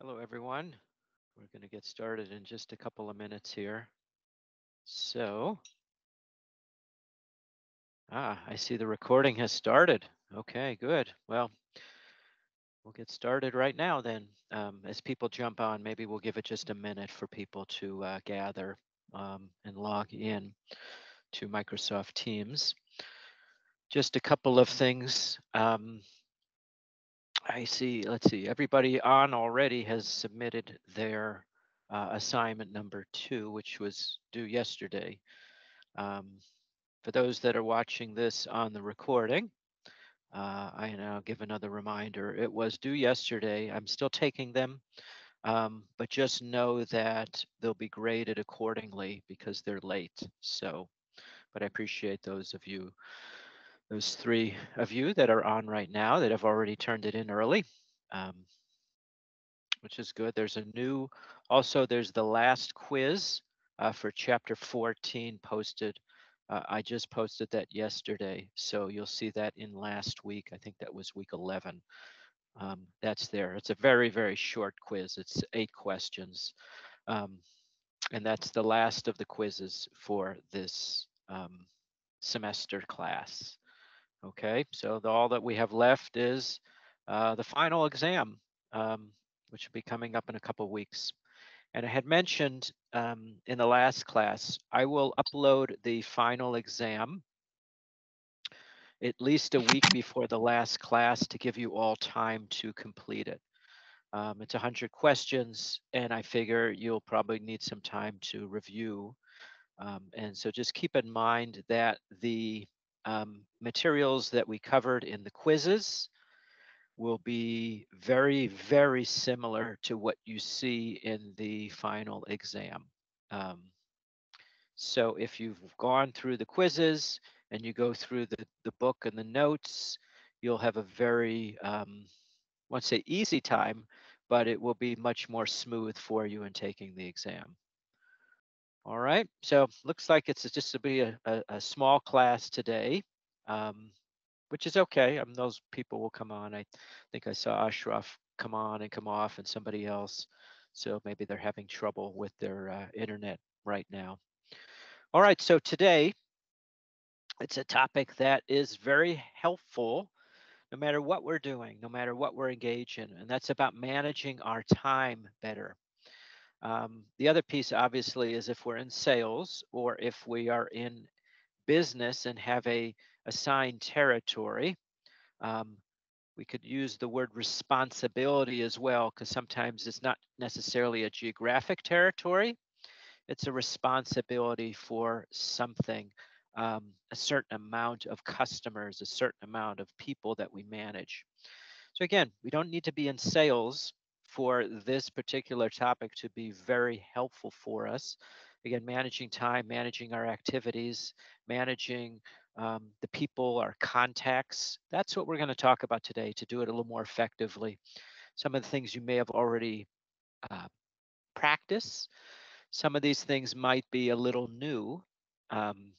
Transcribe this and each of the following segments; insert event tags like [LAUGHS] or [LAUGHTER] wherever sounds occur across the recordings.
Hello, everyone. We're going to get started in just a couple of minutes here. So, ah, I see the recording has started. Okay, good. Well, we'll get started right now then. Um, as people jump on, maybe we'll give it just a minute for people to uh, gather um, and log in to Microsoft Teams. Just a couple of things. Um, I see, let's see, everybody on already has submitted their uh, assignment number two, which was due yesterday. Um, for those that are watching this on the recording, uh, I now give another reminder. It was due yesterday. I'm still taking them, um, but just know that they'll be graded accordingly because they're late. So, but I appreciate those of you those three of you that are on right now that have already turned it in early, um, which is good. There's a new, also there's the last quiz uh, for chapter 14 posted. Uh, I just posted that yesterday, so you'll see that in last week. I think that was week 11. Um, that's there. It's a very, very short quiz. It's eight questions. Um, and that's the last of the quizzes for this um, semester class. Okay, so the, all that we have left is uh, the final exam, um, which will be coming up in a couple weeks. And I had mentioned um, in the last class, I will upload the final exam at least a week before the last class to give you all time to complete it. Um, it's 100 questions, and I figure you'll probably need some time to review. Um, and so just keep in mind that the um, materials that we covered in the quizzes will be very, very similar to what you see in the final exam. Um, so if you've gone through the quizzes and you go through the, the book and the notes, you'll have a very, um, I won't say easy time, but it will be much more smooth for you in taking the exam. All right, so looks like it's just to be a, a, a small class today, um, which is okay. Um, those people will come on. I think I saw Ashraf come on and come off and somebody else. So maybe they're having trouble with their uh, internet right now. All right, so today it's a topic that is very helpful no matter what we're doing, no matter what we're engaged in, and that's about managing our time better. Um, the other piece, obviously, is if we're in sales or if we are in business and have a assigned territory. Um, we could use the word responsibility as well, because sometimes it's not necessarily a geographic territory. It's a responsibility for something, um, a certain amount of customers, a certain amount of people that we manage. So again, we don't need to be in sales for this particular topic to be very helpful for us. Again, managing time, managing our activities, managing um, the people, our contacts. That's what we're going to talk about today to do it a little more effectively. Some of the things you may have already uh, practiced. Some of these things might be a little new. Um,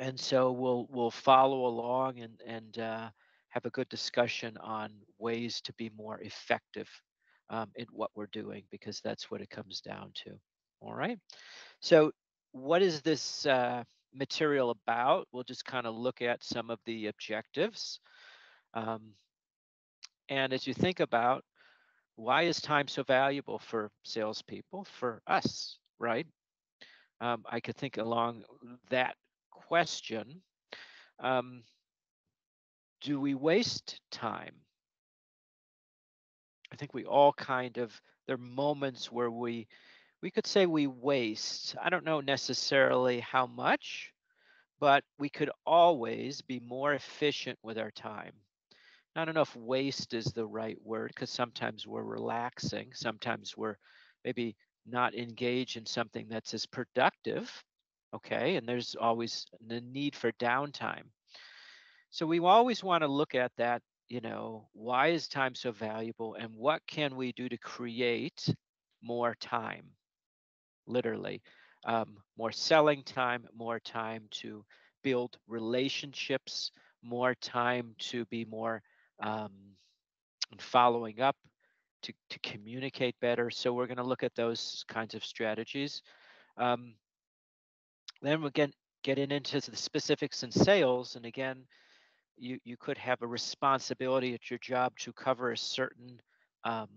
and so we'll we'll follow along and and uh, have a good discussion on ways to be more effective um, in what we're doing because that's what it comes down to. All right. So what is this uh, material about? We'll just kind of look at some of the objectives. Um, and as you think about why is time so valuable for salespeople, for us, right? Um, I could think along that question. Um, do we waste time? I think we all kind of, there are moments where we, we could say we waste. I don't know necessarily how much, but we could always be more efficient with our time. I don't know if waste is the right word because sometimes we're relaxing, sometimes we're maybe not engaged in something that's as productive. Okay, and there's always the need for downtime. So we always want to look at that you know, why is time so valuable and what can we do to create more time? Literally, um, more selling time, more time to build relationships, more time to be more um, following up, to, to communicate better. So we're going to look at those kinds of strategies. Um, then get getting into the specifics in sales. And again, you, you could have a responsibility at your job to cover a certain um,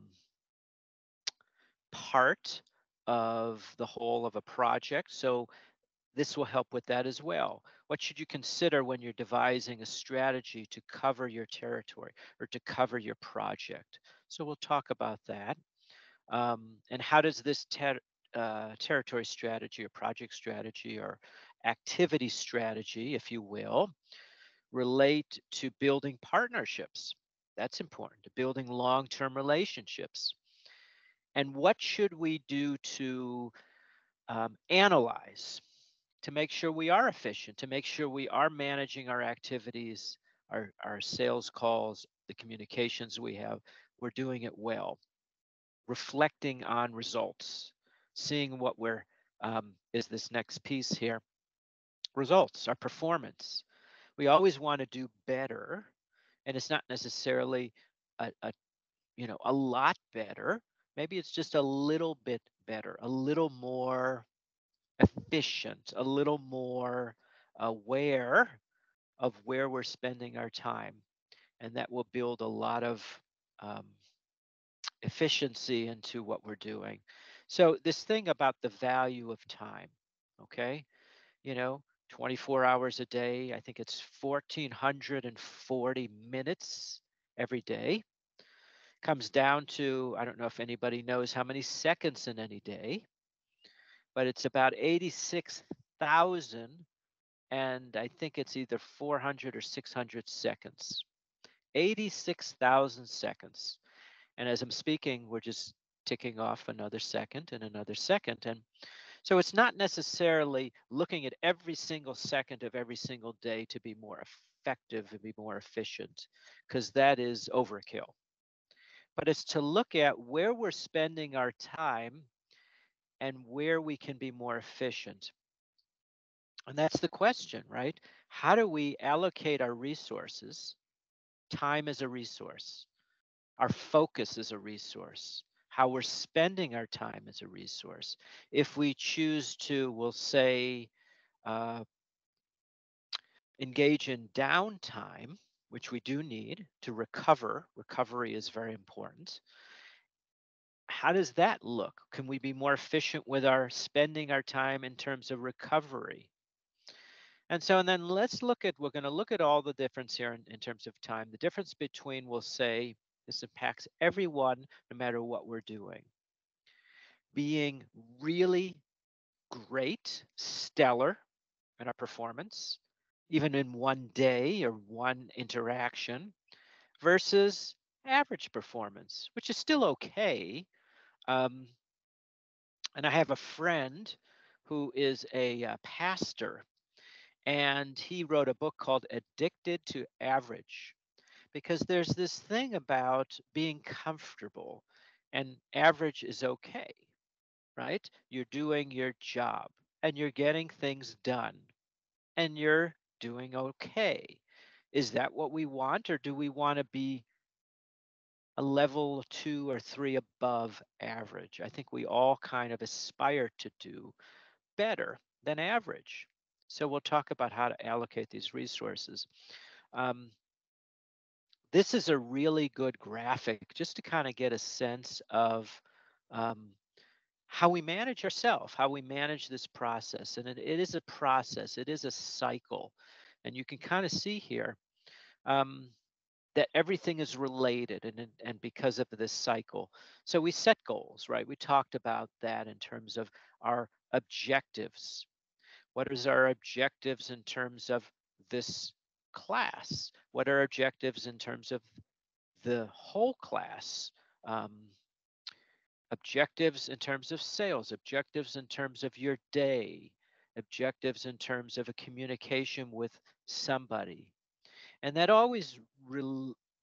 part of the whole of a project. So this will help with that as well. What should you consider when you're devising a strategy to cover your territory or to cover your project? So we'll talk about that. Um, and how does this ter uh, territory strategy or project strategy or activity strategy, if you will, relate to building partnerships? That's important, to building long-term relationships. And what should we do to um, analyze to make sure we are efficient, to make sure we are managing our activities, our, our sales calls, the communications we have, we're doing it well. Reflecting on results, seeing what we're, um, is this next piece here. Results, our performance. We always want to do better, and it's not necessarily a, a you know, a lot better. Maybe it's just a little bit better, a little more efficient, a little more aware of where we're spending our time. And that will build a lot of um, efficiency into what we're doing. So, this thing about the value of time, okay? You know, 24 hours a day, I think it's 1,440 minutes every day. Comes down to, I don't know if anybody knows how many seconds in any day but it's about 86,000 and I think it's either 400 or 600 seconds. 86,000 seconds. And as I'm speaking, we're just ticking off another second and another second. And so it's not necessarily looking at every single second of every single day to be more effective and be more efficient, because that is overkill. But it's to look at where we're spending our time and where we can be more efficient. And that's the question, right? How do we allocate our resources? Time is a resource, our focus is a resource, how we're spending our time as a resource. If we choose to, we'll say, uh, engage in downtime, which we do need to recover, recovery is very important how does that look? Can we be more efficient with our spending our time in terms of recovery? And so, and then let's look at, we're going to look at all the difference here in, in terms of time. The difference between, we'll say, this impacts everyone no matter what we're doing. Being really great, stellar in our performance, even in one day or one interaction, versus average performance, which is still okay, um, and I have a friend who is a uh, pastor, and he wrote a book called Addicted to Average because there's this thing about being comfortable, and average is okay, right? You're doing your job and you're getting things done and you're doing okay. Is that what we want, or do we want to be a level two or three above average. I think we all kind of aspire to do better than average. So we'll talk about how to allocate these resources. Um, this is a really good graphic just to kind of get a sense of um, how we manage ourselves, how we manage this process. And it, it is a process, it is a cycle. And you can kind of see here, um, that everything is related and and because of this cycle so we set goals right we talked about that in terms of our objectives what is our objectives in terms of this class? What are objectives in terms of the whole class? Um, objectives in terms of sales objectives in terms of your day objectives in terms of a communication with somebody. And that always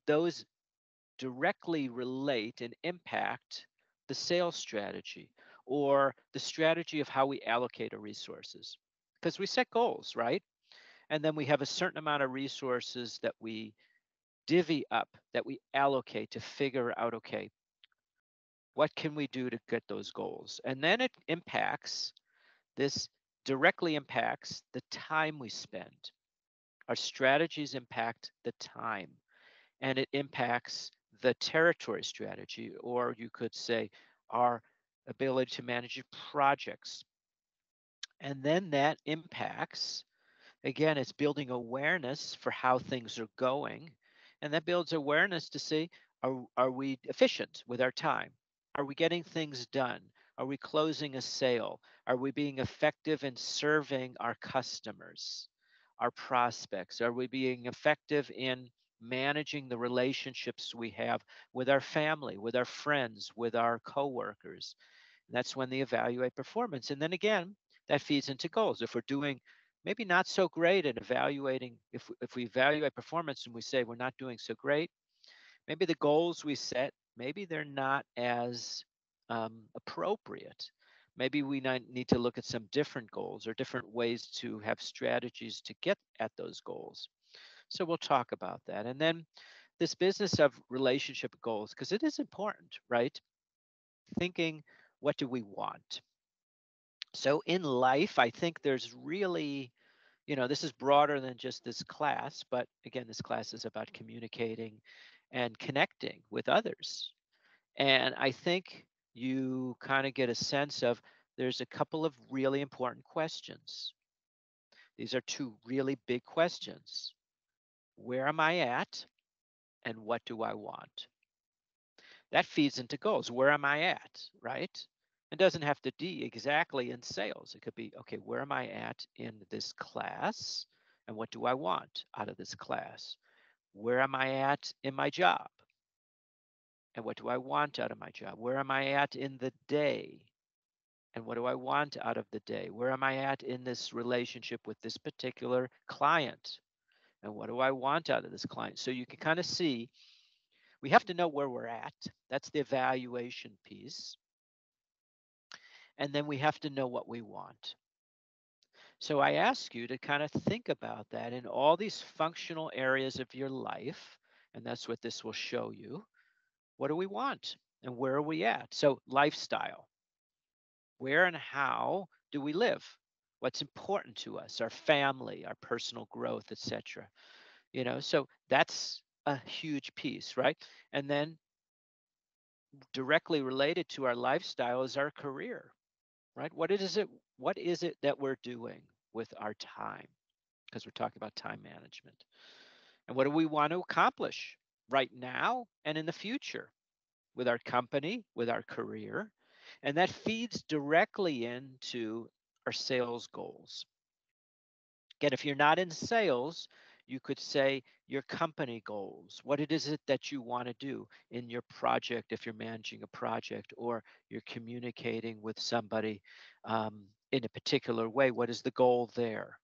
those directly relate and impact the sales strategy or the strategy of how we allocate our resources. Because we set goals right and then we have a certain amount of resources that we divvy up that we allocate to figure out okay what can we do to get those goals? And then it impacts this directly impacts the time we spend. Our strategies impact the time and it impacts the territory strategy, or you could say our ability to manage projects. And then that impacts, again, it's building awareness for how things are going. And that builds awareness to see are, are we efficient with our time? Are we getting things done? Are we closing a sale? Are we being effective in serving our customers, our prospects? Are we being effective in managing the relationships we have with our family, with our friends, with our coworkers? And that's when they evaluate performance. And then again, that feeds into goals. If we're doing maybe not so great at evaluating, if, if we evaluate performance and we say we're not doing so great, maybe the goals we set, maybe they're not as um, appropriate. Maybe we need to look at some different goals or different ways to have strategies to get at those goals. So we'll talk about that. And then this business of relationship goals, because it is important, right? Thinking, what do we want? So in life, I think there's really, you know, this is broader than just this class, but again, this class is about communicating and connecting with others. And I think you kind of get a sense of there's a couple of really important questions. These are two really big questions. Where am I at? And what do I want? That feeds into goals. Where am I at? Right? It doesn't have to be exactly in sales. It could be, okay, where am I at in this class? And what do I want out of this class? Where am I at in my job? And what do I want out of my job? Where am I at in the day? And what do I want out of the day? Where am I at in this relationship with this particular client? And what do I want out of this client? So you can kind of see we have to know where we're at. That's the evaluation piece. And then we have to know what we want. So I ask you to kind of think about that in all these functional areas of your life. And that's what this will show you. What do we want? And where are we at? So, lifestyle. Where and how do we live? What's important to us, our family, our personal growth, etc. You know, so that's a huge piece, right? And then directly related to our lifestyle is our career, right? What is it? What is it that we're doing with our time? Because we're talking about time management. And what do we want to accomplish? right now and in the future with our company, with our career. And that feeds directly into our sales goals. Again, if you're not in sales, you could say your company goals, what it is it that you want to do in your project if you're managing a project or you're communicating with somebody um, in a particular way. What is the goal there?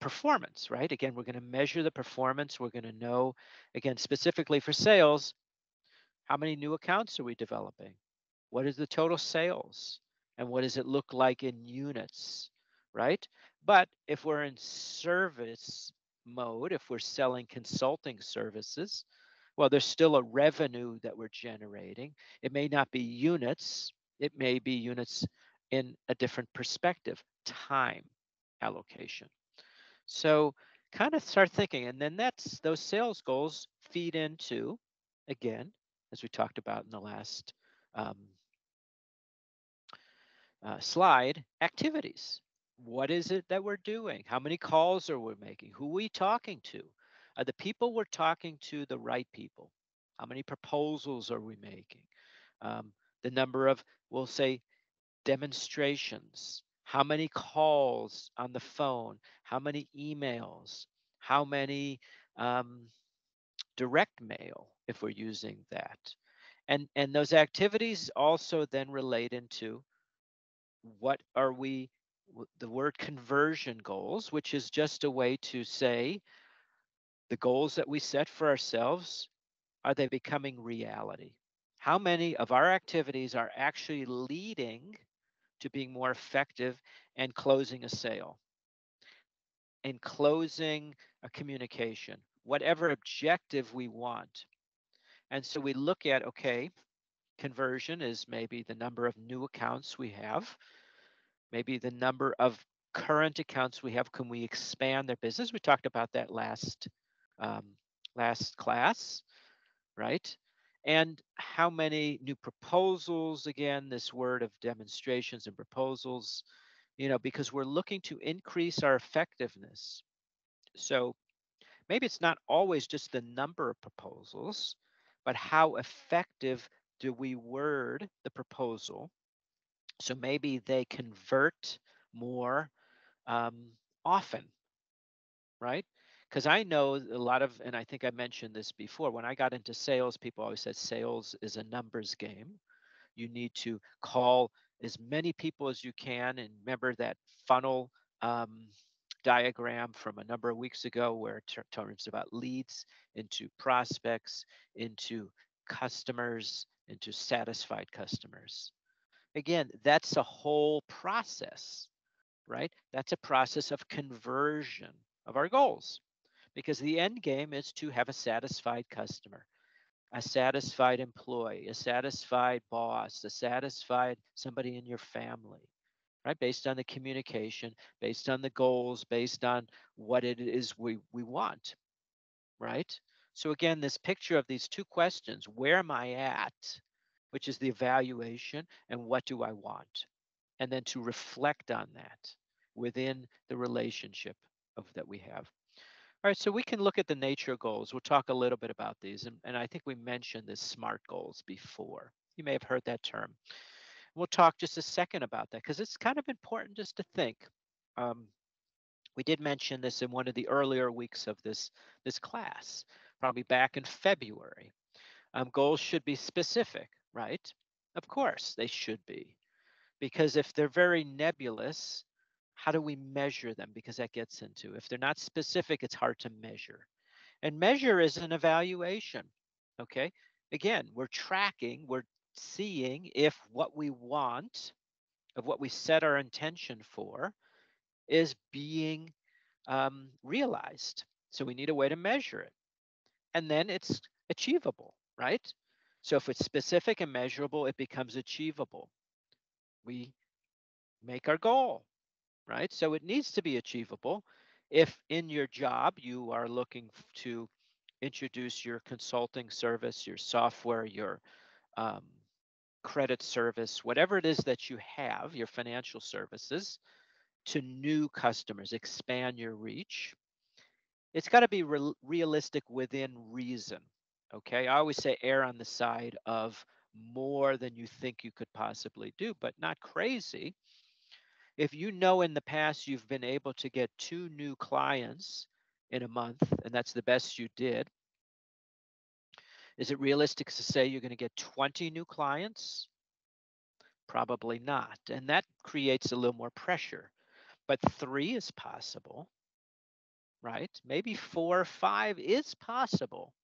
performance, right? Again, we're going to measure the performance. We're going to know, again, specifically for sales, how many new accounts are we developing? What is the total sales? And what does it look like in units, right? But if we're in service mode, if we're selling consulting services, well, there's still a revenue that we're generating. It may not be units, it may be units in a different perspective, time allocation. So kind of start thinking, and then that's those sales goals feed into, again, as we talked about in the last um, uh, slide, activities. What is it that we're doing? How many calls are we making? Who are we talking to? Are the people we're talking to the right people? How many proposals are we making? Um, the number of, we'll say, demonstrations, how many calls on the phone, how many emails, how many um, direct mail, if we're using that. And, and those activities also then relate into what are we, the word conversion goals, which is just a way to say the goals that we set for ourselves, are they becoming reality? How many of our activities are actually leading to being more effective and closing a sale and closing a communication, whatever objective we want. And so we look at okay, conversion is maybe the number of new accounts we have, maybe the number of current accounts we have. Can we expand their business? We talked about that last um, last class, right? And how many new proposals? Again, this word of demonstrations and proposals, you know, because we're looking to increase our effectiveness. So maybe it's not always just the number of proposals, but how effective do we word the proposal? So maybe they convert more um, often, right? Because I know a lot of, and I think I mentioned this before, when I got into sales, people always said sales is a numbers game. You need to call as many people as you can. And remember that funnel um, diagram from a number of weeks ago where it turns about leads into prospects, into customers, into satisfied customers. Again, that's a whole process, right? That's a process of conversion of our goals because the end game is to have a satisfied customer, a satisfied employee, a satisfied boss, a satisfied somebody in your family, right? Based on the communication, based on the goals, based on what it is we, we want, right? So again, this picture of these two questions, where am I at? Which is the evaluation and what do I want? And then to reflect on that within the relationship of that we have. All right, so we can look at the nature goals. We'll talk a little bit about these. And, and I think we mentioned this SMART goals before. You may have heard that term. We'll talk just a second about that because it's kind of important just to think. Um, we did mention this in one of the earlier weeks of this, this class probably back in February. Um, goals should be specific, right? Of course, they should be. Because if they're very nebulous, how do we measure them? Because that gets into if they're not specific, it's hard to measure. And measure is an evaluation. Okay. Again, we're tracking, we're seeing if what we want, of what we set our intention for, is being um, realized. So we need a way to measure it and then it's achievable, right? So if it's specific and measurable, it becomes achievable. We make our goal, right? So it needs to be achievable. If in your job you are looking to introduce your consulting service, your software, your um, credit service, whatever it is that you have, your financial services, to new customers, expand your reach, it's got to be re- realistic within reason. Okay. I always say err on the side of more than you think you could possibly do, but not crazy. If you know in the past you've been able to get two new clients in a month, and that's the best you did, is it realistic to say you're going to get 20 new clients? Probably not. And that creates a little more pressure. But three is possible right? Maybe four or five is possible.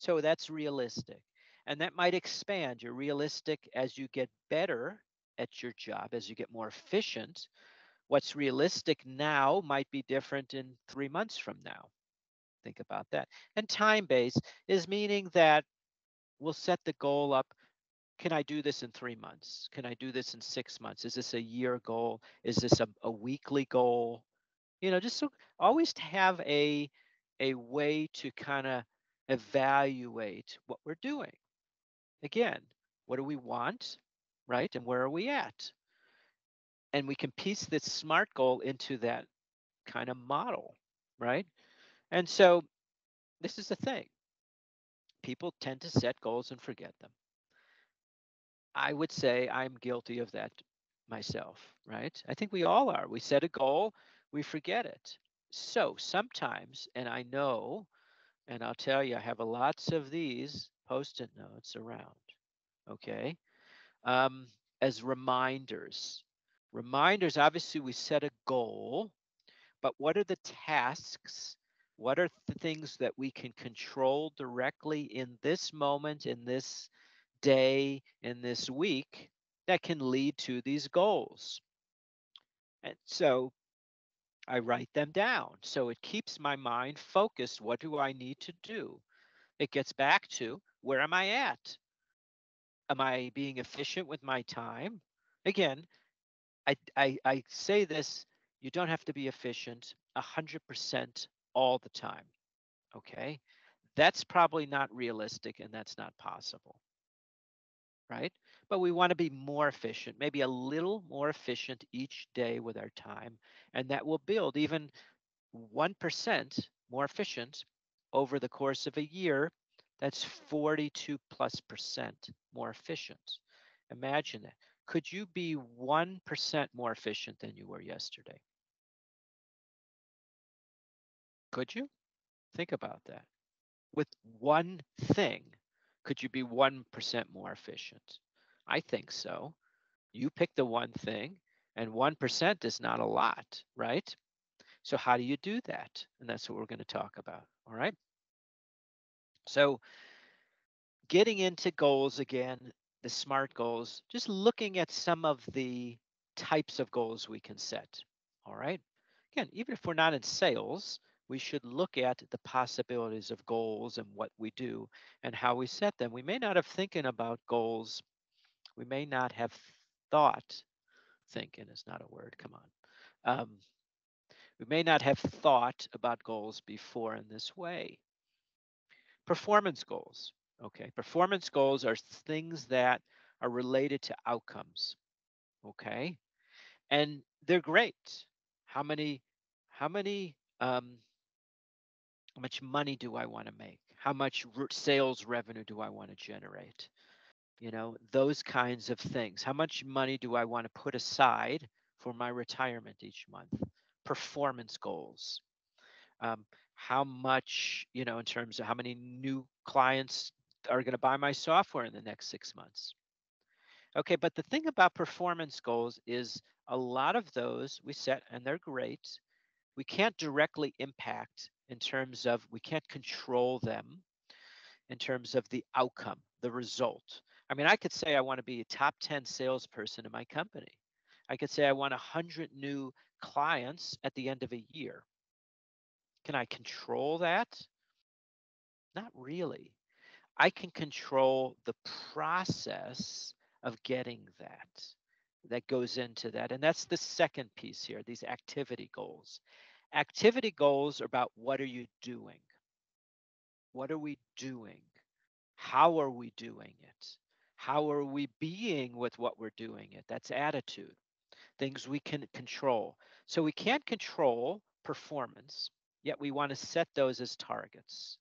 So that's realistic. And that might expand. You're realistic as you get better at your job, as you get more efficient. What's realistic now might be different in three months from now. Think about that. And time based is meaning that we'll set the goal up. Can I do this in three months? Can I do this in six months? Is this a year goal? Is this a, a weekly goal? you know just so always have a a way to kind of evaluate what we're doing. Again what do we want right and where are we at? And we can piece this smart goal into that kind of model right? And so this is the thing. People tend to set goals and forget them. I would say i'm guilty of that myself right? I think we all are. We set a goal we forget it. So sometimes, and I know, and I'll tell you, I have lots of these post it notes around, okay, um, as reminders. Reminders, obviously, we set a goal, but what are the tasks? What are the things that we can control directly in this moment, in this day, in this week that can lead to these goals? And so I write them down. So it keeps my mind focused. What do I need to do? It gets back to where am I at? am I being efficient with my time? Again, I, I, I say this, you don't have to be efficient 100% all the time. Okay. That's probably not realistic and that's not possible. Right. But we want to be more efficient, maybe a little more efficient each day with our time. And that will build even 1% more efficient over the course of a year. That's 42 plus percent more efficient. Imagine that. Could you be 1% more efficient than you were yesterday? Could you? Think about that. With one thing, could you be 1% more efficient? I think so. You pick the one thing, and 1% is not a lot, right? So, how do you do that? And that's what we're going to talk about. All right. So, getting into goals again, the SMART goals, just looking at some of the types of goals we can set. All right. Again, even if we're not in sales, we should look at the possibilities of goals and what we do and how we set them. We may not have thinking about goals. We may not have thought, thinking is not a word, come on. Um, we may not have thought about goals before in this way. Performance goals. Okay, performance goals are things that are related to outcomes. Okay, and they're great. How many, how many, um, how much money do I want to make? How much sales revenue do I want to generate? You know, those kinds of things. How much money do I want to put aside for my retirement each month? Performance goals. Um, how much, you know, in terms of how many new clients are going to buy my software in the next six months. Okay, but the thing about performance goals is a lot of those we set and they're great. We can't directly impact in terms of, we can't control them in terms of the outcome, the result. I mean, I could say I want to be a top 10 salesperson in my company. I could say I want 100 new clients at the end of a year. Can I control that? Not really. I can control the process of getting that that goes into that. And that's the second piece here, these activity goals. Activity goals are about what are you doing? What are we doing? How are we doing it? How are we being with what we're doing it? That's attitude, things we can control. So we can't control performance, yet we want to set those as targets.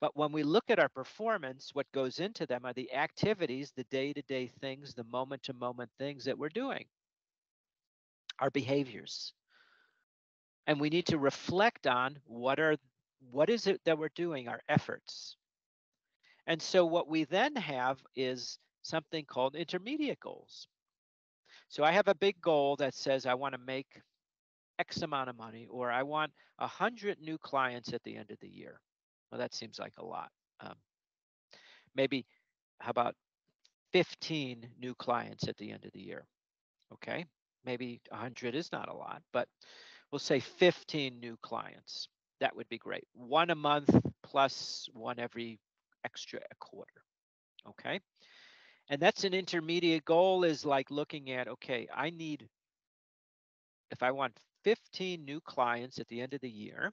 But when we look at our performance, what goes into them are the activities, the day to day things, the moment to moment things that we're doing, our behaviors. And we need to reflect on what are what is it that we're doing, our efforts. And so what we then have is something called intermediate goals. So I have a big goal that says I want to make X amount of money, or I want a hundred new clients at the end of the year. Well, that seems like a lot. Um, maybe, how about 15 new clients at the end of the year? Okay, maybe 100 is not a lot, but we'll say 15 new clients. That would be great. One a month plus one every extra a quarter. Okay. And that's an intermediate goal is like looking at, okay, I need, if I want 15 new clients at the end of the year,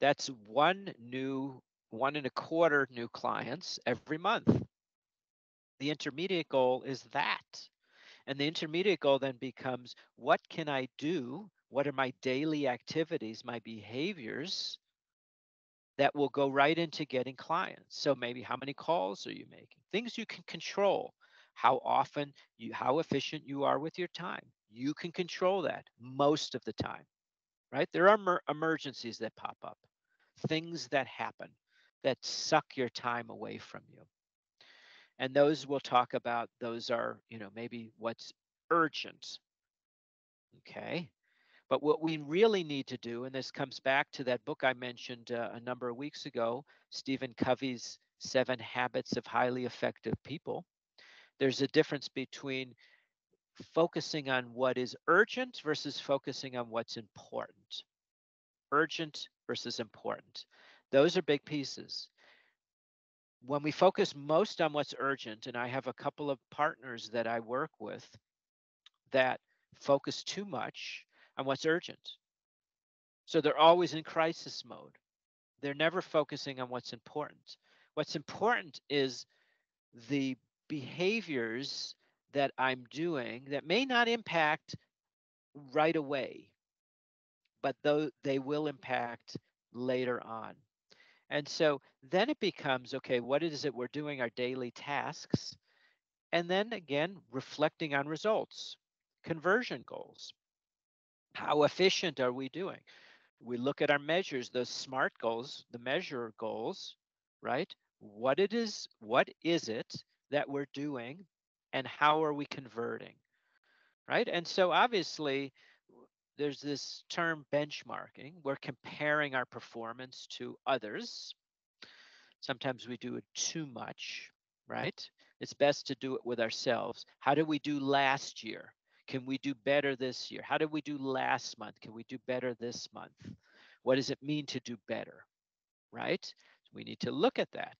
that's one new, one and a quarter new clients every month. The intermediate goal is that. And the intermediate goal then becomes what can I do? What are my daily activities, my behaviors that will go right into getting clients? So maybe how many calls are you making? Things you can control. How often you how efficient you are with your time. You can control that most of the time. Right? There are mer- emergencies that pop up things that happen that suck your time away from you. And those we'll talk about, those are, you know, maybe what's urgent. Okay. But what we really need to do, and this comes back to that book I mentioned uh, a number of weeks ago, Stephen Covey's Seven Habits of Highly Effective People. There's a difference between focusing on what is urgent versus focusing on what's important. Urgent versus important. Those are big pieces. when we focus most on what's urgent, and I have a couple of partners that I work with that focus too much on what's urgent. So they're always in crisis mode. They're never focusing on what's important. What's important is the behaviors that I'm doing that may not impact right away, but though they will impact later on. And so then it becomes okay, what is it we're doing our daily tasks? And then again, reflecting on results, conversion goals. How efficient are we doing? We look at our measures, those SMART goals, the measure goals, right? What it is, what is it that we're doing and how are we converting? Right? And so obviously there's this term benchmarking. We're comparing our performance to others. Sometimes we do it too much, right? It's best to do it with ourselves. How did we do last year? Can we do better this year? How did we do last month? Can we do better this month? What does it mean to do better? Right? We need to look at that.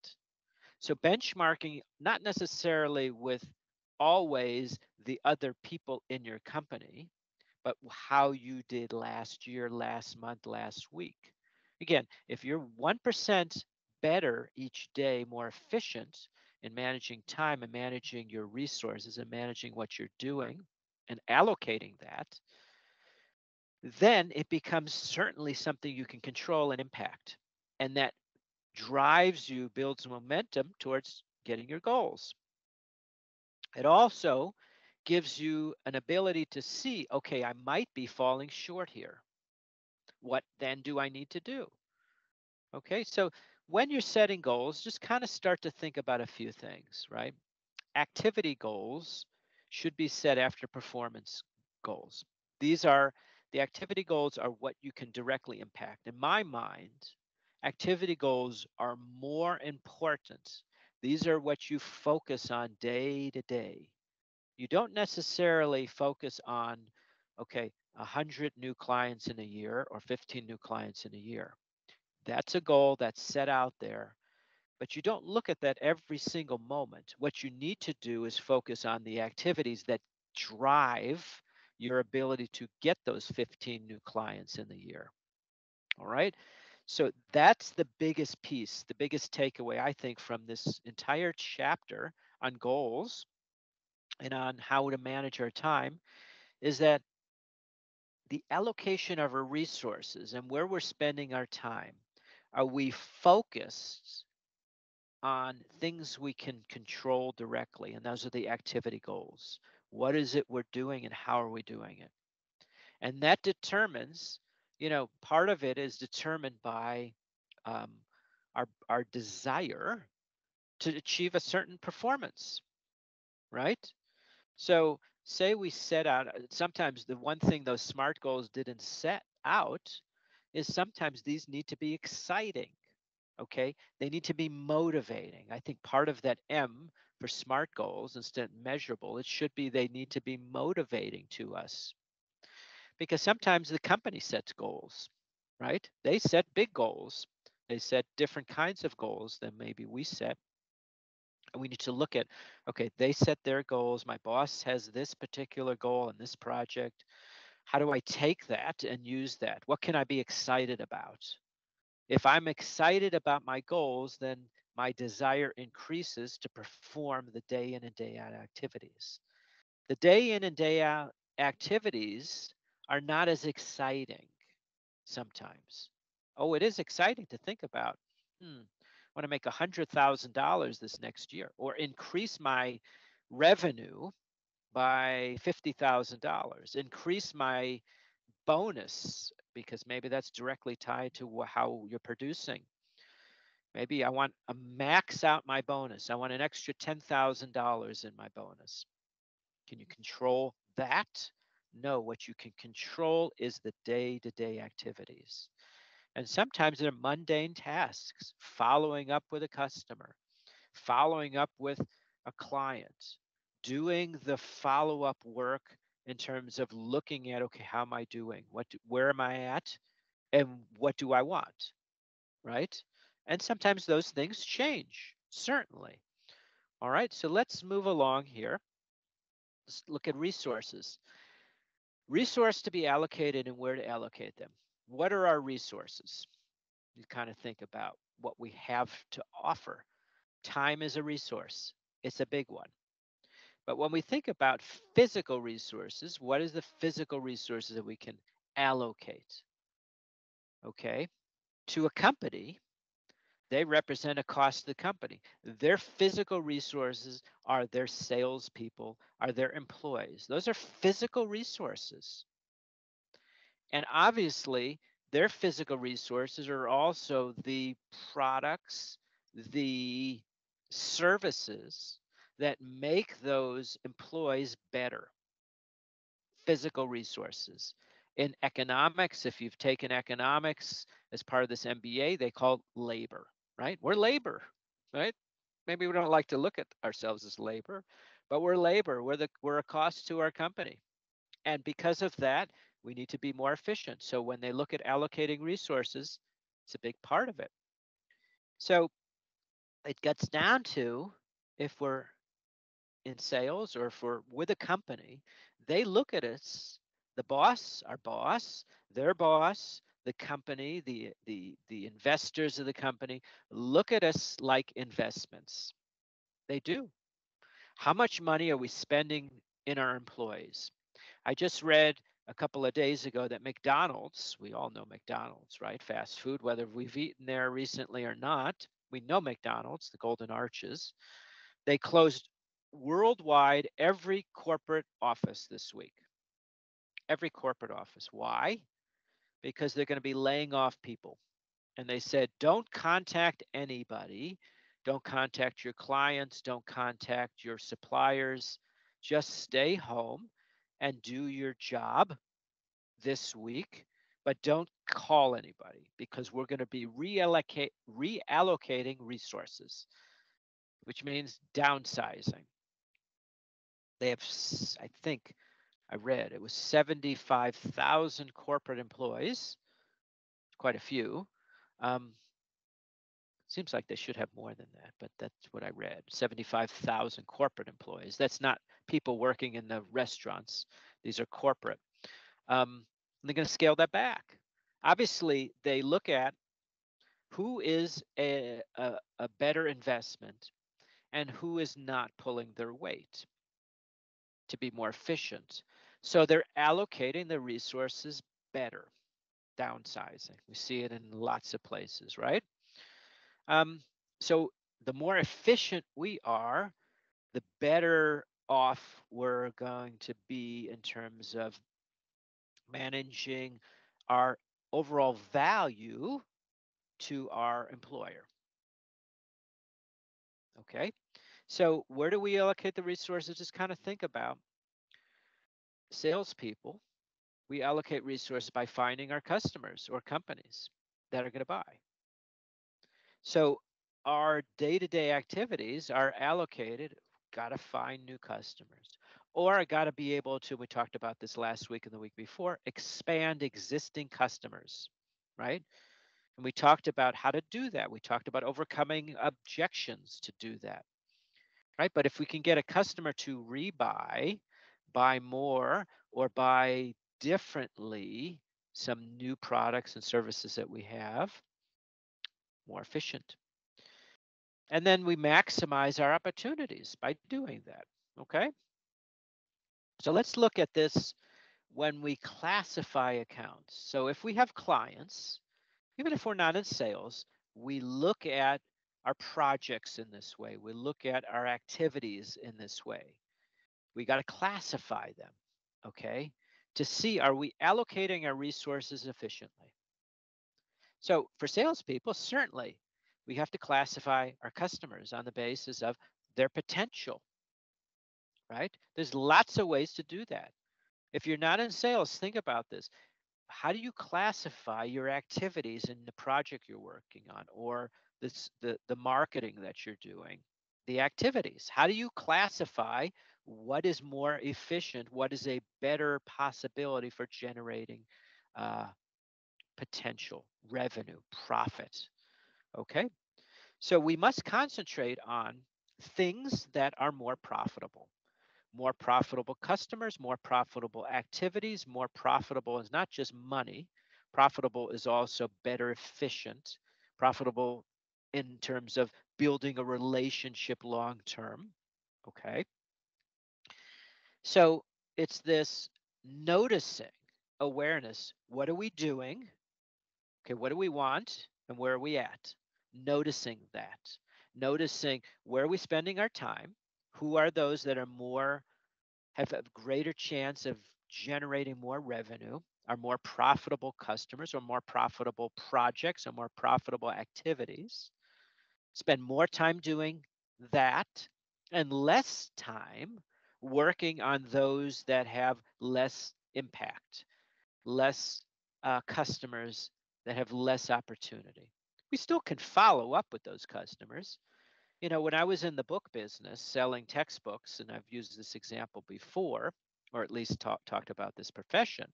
So benchmarking, not necessarily with always the other people in your company, but how you did last year, last month, last week. Again, if you're 1% better each day, more efficient in managing time and managing your resources and managing what you're doing and allocating that, then it becomes certainly something you can control and impact. And that drives you, builds momentum towards getting your goals. It also gives you an ability to see, okay, I might be falling short here. What then do I need to do? Okay, so when you're setting goals, just kind of start to think about a few things, right? Activity goals should be set after performance goals. These are the activity goals are what you can directly impact. In my mind, activity goals are more important. These are what you focus on day to day you don't necessarily focus on, okay, 100 new clients in a year or 15 new clients in a year. That's a goal that's set out there, but you don't look at that every single moment. What you need to do is focus on the activities that drive your ability to get those 15 new clients in the year. All right. So that's the biggest piece, the biggest takeaway, I think, from this entire chapter on goals and on how to manage our time is that the allocation of our resources and where we're spending our time are we focused on things we can control directly and those are the activity goals. What is it we're doing and how are we doing it? And that determines you know part of it is determined by um, our our desire to achieve a certain performance right? So say we set out, uh, sometimes the one thing those SMART goals didn't set out is sometimes these need to be exciting. Okay. They need to be motivating. I think part of that M for SMART goals instead of measurable, it should be they need to be motivating to us. Because sometimes the company sets goals, right? They set big goals. They set different kinds of goals than maybe we set And we need to look at okay they set their goals my boss has this particular goal in this project how do i take that and use that what can i be excited about if i'm excited about my goals then my desire increases to perform the day in and day out activities. The day in and day out activities are not as exciting sometimes. Oh it is exciting to think about hmm want to make a $100,000 this next year or increase my revenue by $50,000, increase my bonus because maybe that's directly tied to how you're producing. Maybe I want to max out my bonus. I want an extra $10,000 in my bonus. Can you control that? No, what you can control is the day to day activities. And sometimes they're mundane tasks, following up with a customer, following up with a client, doing the follow up work in terms of looking at, okay, how am I doing? What, do, where am I at? And what do I want? Right. And sometimes those things change. Certainly. All right, so let's move along here. Let's look at resources. Resource to be allocated and where to allocate them. What are our resources? You kind of think about what we have to offer. Time is a resource, it's a big one. But when we think about physical resources, what is the physical resources that we can allocate? Okay, to a company, they represent a cost to the company. Their physical resources are their salespeople, are their employees. Those are physical resources. And obviously, their physical resources are also the products, the services that make those employees better. Physical resources. In economics, if you've taken economics as part of this MBA, they call labor, right? We're labor, right? Maybe we don't like to look at ourselves as labor, but we're labor. We're the we're a cost to our company. And because of that, we need to be more efficient. So when they look at allocating resources, it's a big part of it. So it gets down to if we're in sales or we're with a company, they look at us, the boss, our boss, their boss, the company, the the the investors of the company look at us like investments. They do. How much money are we spending in our employees? I just read a couple of days ago that McDonald's, we all know McDonald's, right? Fast food, whether we've eaten there recently or not, we know McDonald's, the Golden Arches. They closed worldwide every corporate office this week. Every corporate office. Why? Because they're going to be laying off people. And they said, don't contact anybody. Don't contact your clients. Don't contact your suppliers. Just stay home and do your job this week, but don't call anybody because we're going to be reallocate, reallocating resources, which means downsizing. They have, I think, I read it was 75,000 corporate employees, quite a few. Um, seems like they should have more than that, but that's what I read 75,000 corporate employees. That's not people working in the restaurants, these are corporate. Um, they're going to scale that back. Obviously, they look at who is a, a, a better investment and who is not pulling their weight to be more efficient. So they're allocating the resources better, downsizing. We see it in lots of places, right? Um, so the more efficient we are, the better off we're going to be in terms of managing our overall value to our employer. Okay, so where do we allocate the resources? Just kind of think about salespeople. We allocate resources by finding our customers or companies that are going to buy. So our day-to-day activities are allocated. Got to find new customers, or I got to be able to. We talked about this last week and the week before. Expand existing customers, right? And we talked about how to do that. We talked about overcoming objections to do that right? But if we can get a customer to rebuy, buy more, or buy differently some new products and services that we have, more efficient. And then we maximize our opportunities by doing that, okay? So let's look at this when we classify accounts. So if we have clients, even if we're not in sales, we look at our projects in this way. We look at our activities in this way. We got to classify them, okay, to see are we allocating our resources efficiently. So for salespeople, certainly we have to classify our customers on the basis of their potential, right? There's lots of ways to do that. If you're not in sales, think about this. How do you classify your activities in the project you're working on or this, the, the marketing that you're doing, the activities. How do you classify what is more efficient? What is a better possibility for generating uh, potential, revenue, profit? Okay. So we must concentrate on things that are more profitable. More profitable customers, more profitable activities, more profitable is not just money. Profitable is also better efficient, profitable in terms of building a relationship long term. Okay. So it's this noticing awareness. What are we doing? Okay, what do we want and where are we at? Noticing that. Noticing where are we spending our time? Who are those that are more have a greater chance of generating more revenue, are more profitable customers or more profitable projects or more profitable activities? Spend more time doing that and less time working on those that have less impact, less uh, customers that have less opportunity. We still can follow up with those customers. You know, when I was in the book business selling textbooks, and I've used this example before, or at least talk, talked about this profession,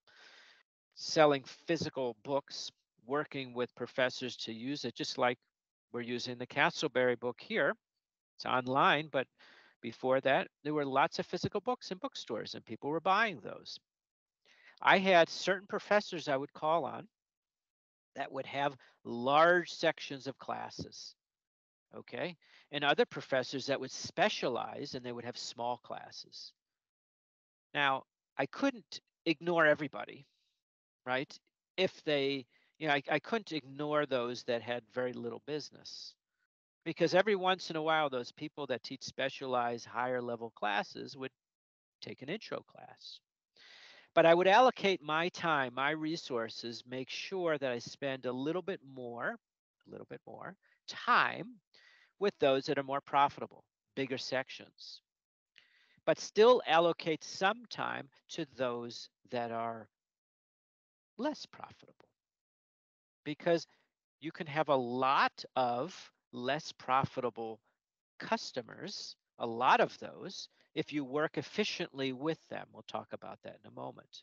selling physical books, working with professors to use it, just like we're using the Castleberry book here. It's online, but before that, there were lots of physical books in bookstores and people were buying those. I had certain professors I would call on that would have large sections of classes. Okay. And other professors that would specialize and they would have small classes. Now, I couldn't ignore everybody, right? If they, you know, I, I couldn't ignore those that had very little business. Because every once in a while those people that teach specialized higher level classes would take an intro class. But i would allocate my time my resources make sure that i spend a little bit more a little bit more time with those that are more profitable bigger sections. But still allocate some time to those that are less profitable because you can have a lot of less profitable customers, a lot of those, if you work efficiently with them. We'll talk about that in a moment,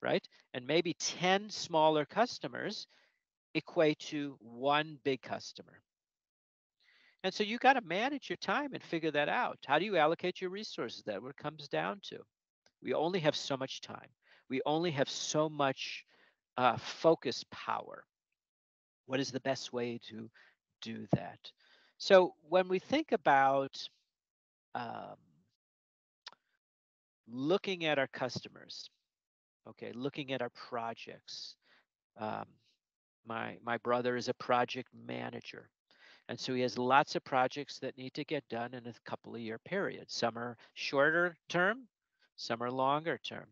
right? And maybe 10 smaller customers equate to one big customer. And so you got to manage your time and figure that out. How do you allocate your resources? That what it comes down to. We only have so much time. We only have so much uh, focus power. What is the best way to do that. So when we think about um, looking at our customers, okay, looking at our projects, um, my my brother is a project manager, and so he has lots of projects that need to get done in a couple of year period. Some are shorter term, some are longer term.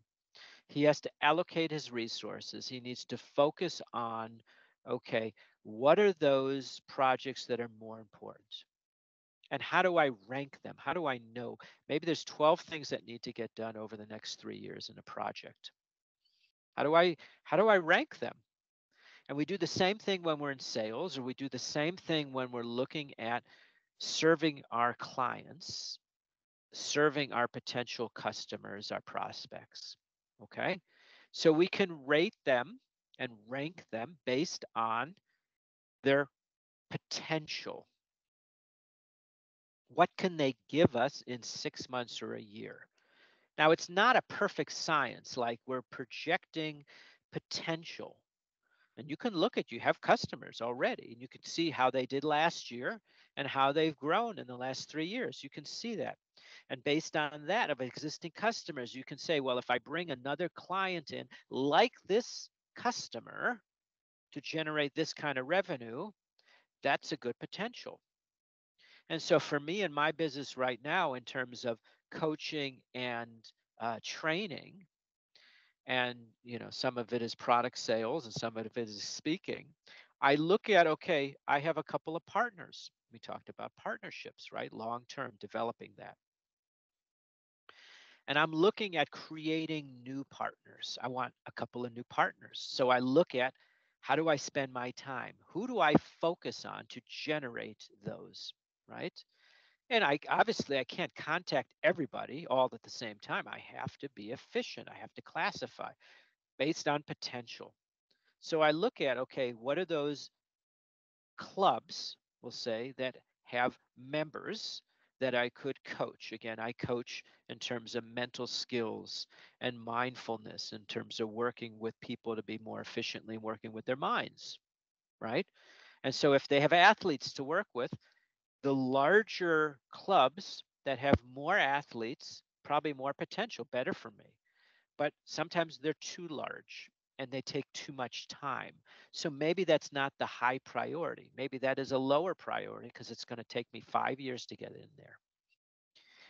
He has to allocate his resources. He needs to focus on, okay, what are those projects that are more important? And how do I rank them? How do I know? Maybe there's 12 things that need to get done over the next three years in a project. How do I how do I rank them? And we do the same thing when we're in sales, or we do the same thing when we're looking at serving our clients, serving our potential customers, our prospects. Okay. So we can rate them and rank them based on their potential. What can they give us in six months or a year? Now, it's not a perfect science, like we're projecting potential. And you can look at, you have customers already, and you can see how they did last year and how they've grown in the last three years. You can see that. And based on that, of existing customers, you can say, well, if I bring another client in like this customer, to generate this kind of revenue, that's a good potential. And so for me in my business right now, in terms of coaching and uh, training, and you know some of it is product sales and some of it is speaking, I look at okay, I have a couple of partners. We talked about partnerships, right? Long term, developing that. And I'm looking at creating new partners. I want a couple of new partners. So I look at how do I spend my time? Who do I focus on to generate those, right? And I obviously I can't contact everybody all at the same time. I have to be efficient. I have to classify based on potential. So I look at okay, what are those clubs we'll say, that have members that I could coach. Again, I coach in terms of mental skills and mindfulness, in terms of working with people to be more efficiently working with their minds, right? And so if they have athletes to work with, the larger clubs that have more athletes, probably more potential, better for me. But sometimes they're too large and they take too much time. So maybe that's not the high priority. Maybe that is a lower priority because it's going to take me five years to get in there.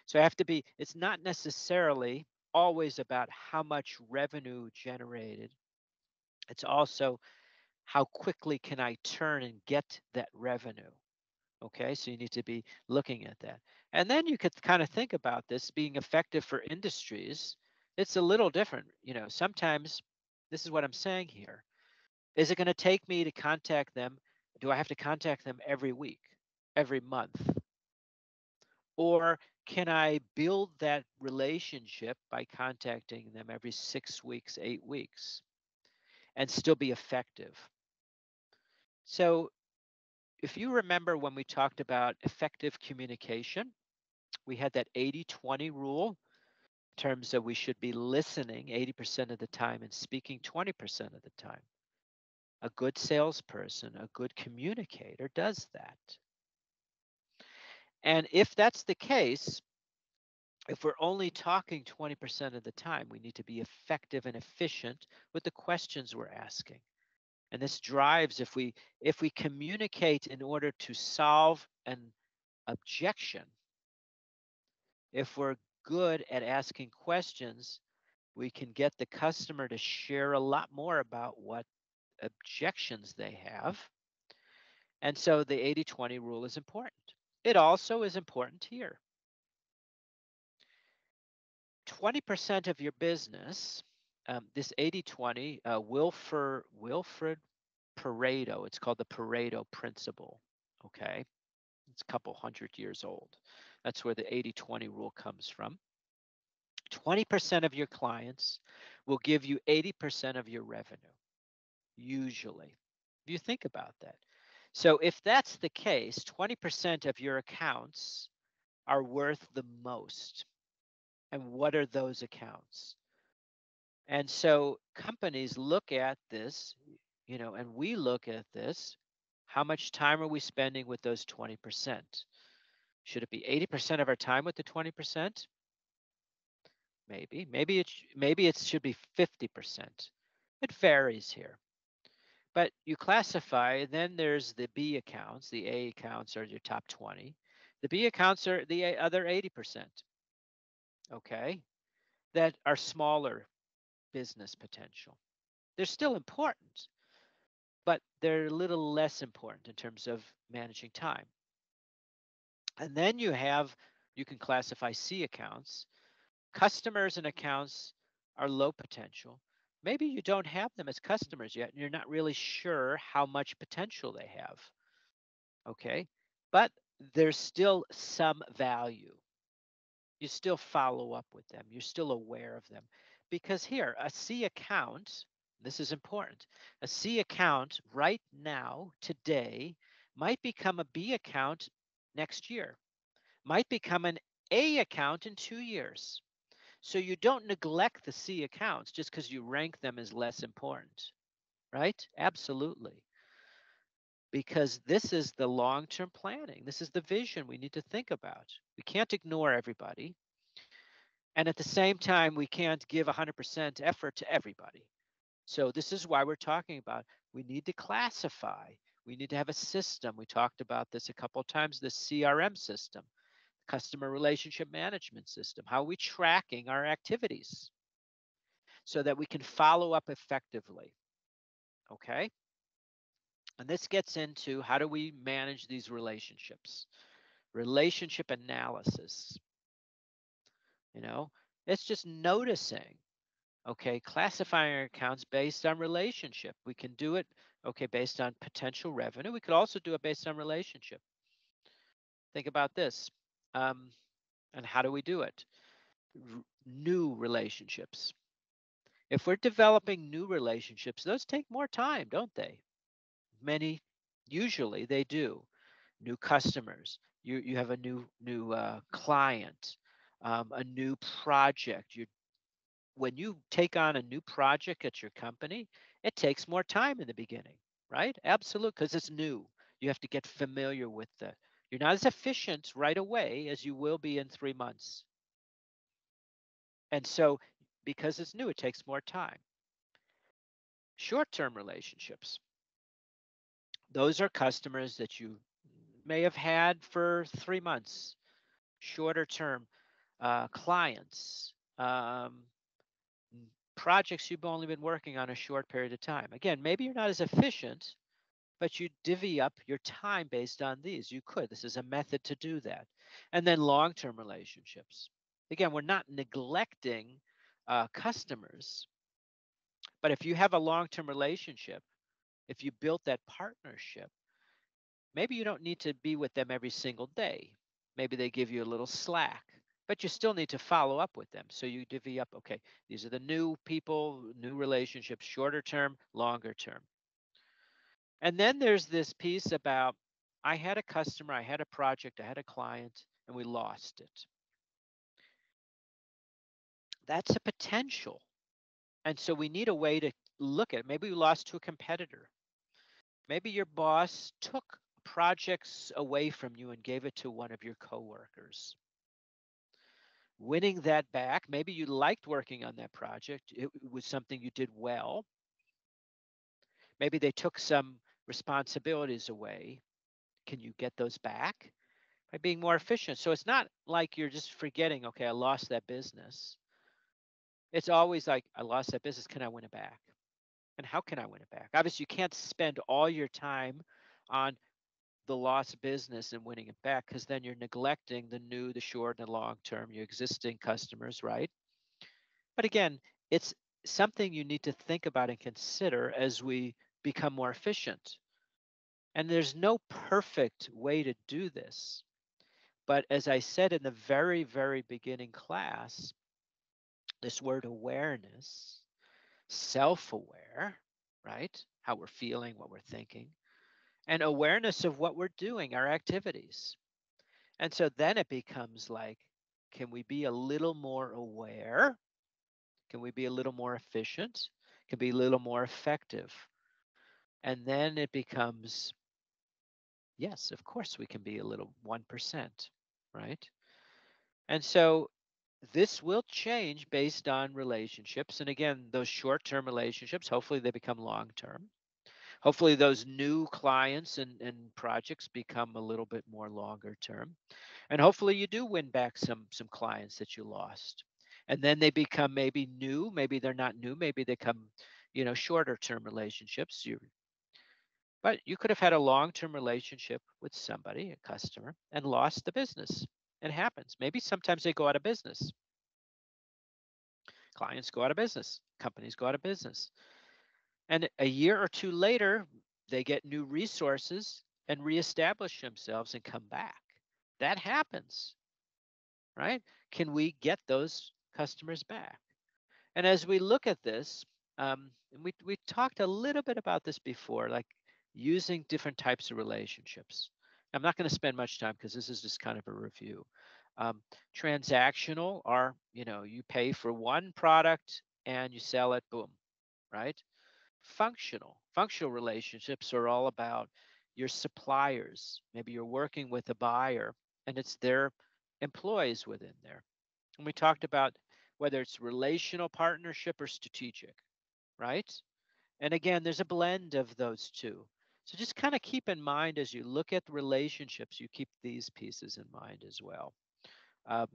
So I have to be, it's not necessarily always about how much revenue generated. It's also how quickly can I turn and get that revenue. Okay, so you need to be looking at that. And then you could kind of think about this being effective for industries. It's a little different. You know, sometimes this is what I'm saying here. Is it going to take me to contact them? Do I have to contact them every week, every month? Or can I build that relationship by contacting them every six weeks, eight weeks, and still be effective? So if you remember when we talked about effective communication, we had that 80 20 rule terms of we should be listening 80% of the time and speaking 20% of the time. A good salesperson, a good communicator does that. And if that's the case, if we're only talking 20% of the time, we need to be effective and efficient with the questions we're asking and this drives if we if we communicate in order to solve an objection if we're good at asking questions we can get the customer to share a lot more about what objections they have and so the 80-20 rule is important it also is important here 20% of your business um, this 80-20, uh, Wilford, Wilfred Pareto, it's called the Pareto principle, okay? It's a couple hundred years old. That's where the 80-20 rule comes from. 20% of your clients will give you 80% of your revenue, usually. If you think about that. So if that's the case, 20% of your accounts are worth the most. And what are those accounts? And so companies look at this, you know, and we look at this. How much time are we spending with those 20%? Should it be 80% of our time with the 20%? Maybe. Maybe it maybe it should be 50%. It varies here. But you classify, then there's the B accounts. The A accounts are your top 20. The B accounts are the other 80%. Okay? That are smaller business potential. They're still important, but they're a little less important in terms of managing time. And then you have, you can classify C accounts. Customers and accounts are low potential. Maybe you don't have them as customers yet, and you're not really sure how much potential they have. Okay, but there's still some value. You still follow up with them, you're still aware of them. Because here, a C account, this is important, a C account right now, today, might become a B account next year, might become an A account in two years. So you don't neglect the C accounts just because you rank them as less important, right? Absolutely. Because this is the long term planning. This is the vision we need to think about. We can't ignore everybody. And at the same time, we can't give 100% effort to everybody. So this is why we're talking about we need to classify. We need to have a system. We talked about this a couple of times, the CRM system, customer relationship management system. How are we tracking our activities so that we can follow up effectively? Okay. And this gets into how do we manage these relationships? Relationship analysis. You know, it's just noticing. Okay, classifying accounts based on relationship. We can do it, okay, based on potential revenue. We could also do it based on relationship. Think about this. Um, and how do we do it? R- new relationships. If we're developing new relationships, those take more time, don't they? Many, usually they do. new customers, you you have a new new uh, client, um, a new project. You when you take on a new project at your company, it takes more time in the beginning, right? Absolute, because it's new. You have to get familiar with the. You're not as efficient right away as you will be in three months. And so, because it's new, it takes more time. Short term relationships. Those are customers that you may have had for three months, shorter term uh, clients, um, projects you've only been working on a short period of time. Again, maybe you're not as efficient, but you divvy up your time based on these. You could. This is a method to do that. And then long term relationships. Again, we're not neglecting uh, customers, but if you have a long term relationship, if you built that partnership, maybe you don't need to be with them every single day. Maybe they give you a little slack, but you still need to follow up with them. So you divvy up, okay, these are the new people, new relationships, shorter term, longer term. And then there's this piece about I had a customer, I had a project, I had a client, and we lost it. That's a potential. And so we need a way to look at it. Maybe we lost to a competitor. Maybe your boss took projects away from you and gave it to one of your coworkers. Winning that back, maybe you liked working on that project, it was something you did well. Maybe they took some responsibilities away. Can you get those back? By being more efficient. So it's not like you're just forgetting, okay, I lost that business. It's always like, I lost that business. Can I win it back? And how can I win it back? Obviously, you can't spend all your time on the lost business and winning it back because then you're neglecting the new, the short, and the long term, your existing customers, right? But again, it's something you need to think about and consider as we become more efficient. And there's no perfect way to do this. But as I said in the very, very beginning class, this word awareness, self aware, right? How we're feeling, what we're thinking, and awareness of what we're doing, our activities. And so then it becomes like, can we be a little more aware? Can we be a little more efficient? Can be a little more effective? And then it becomes, yes, of course we can be a little 1%, right? And so this will change based on relationships. And again, those short term relationships, hopefully they become long term. Hopefully, those new clients and, and projects become a little bit more longer term. And hopefully, you do win back some, some clients that you lost. And then they become maybe new, maybe they're not new, maybe they come, you know, shorter term relationships. You, but you could have had a long term relationship with somebody, a customer, and lost the business. It happens. Maybe sometimes they go out of business. Clients go out of business, companies go out of business. And a year or two later, they get new resources and reestablish themselves and come back. That happens, right? Can we get those customers back? And as we look at this, um, we we talked a little bit about this before, like using different types of relationships. I'm not going to spend much time because this is just kind of a review. Um, transactional are, you know, you pay for one product and you sell it, boom, right? Functional. Functional relationships are all about your suppliers. Maybe you're working with a buyer and it's their employees within there. And we talked about whether it's relational partnership or strategic, right? And again, there's a blend of those two. So just kind of keep in mind as you look at relationships, you keep these pieces in mind as well. Um,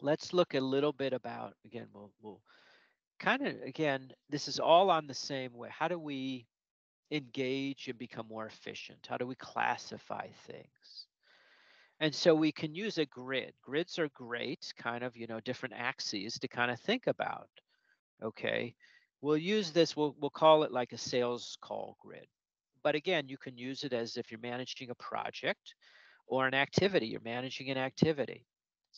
let's look a little bit about again. We'll we'll kind of again. This is all on the same way. How do we engage and become more efficient? How do we classify things? And so we can use a grid. Grids are great, kind of, you know, different axes to kind of think about. Okay. We'll use this, we'll, we'll call it like a sales call grid. But again, you can use it as if you're managing a project or an activity. You're managing an activity.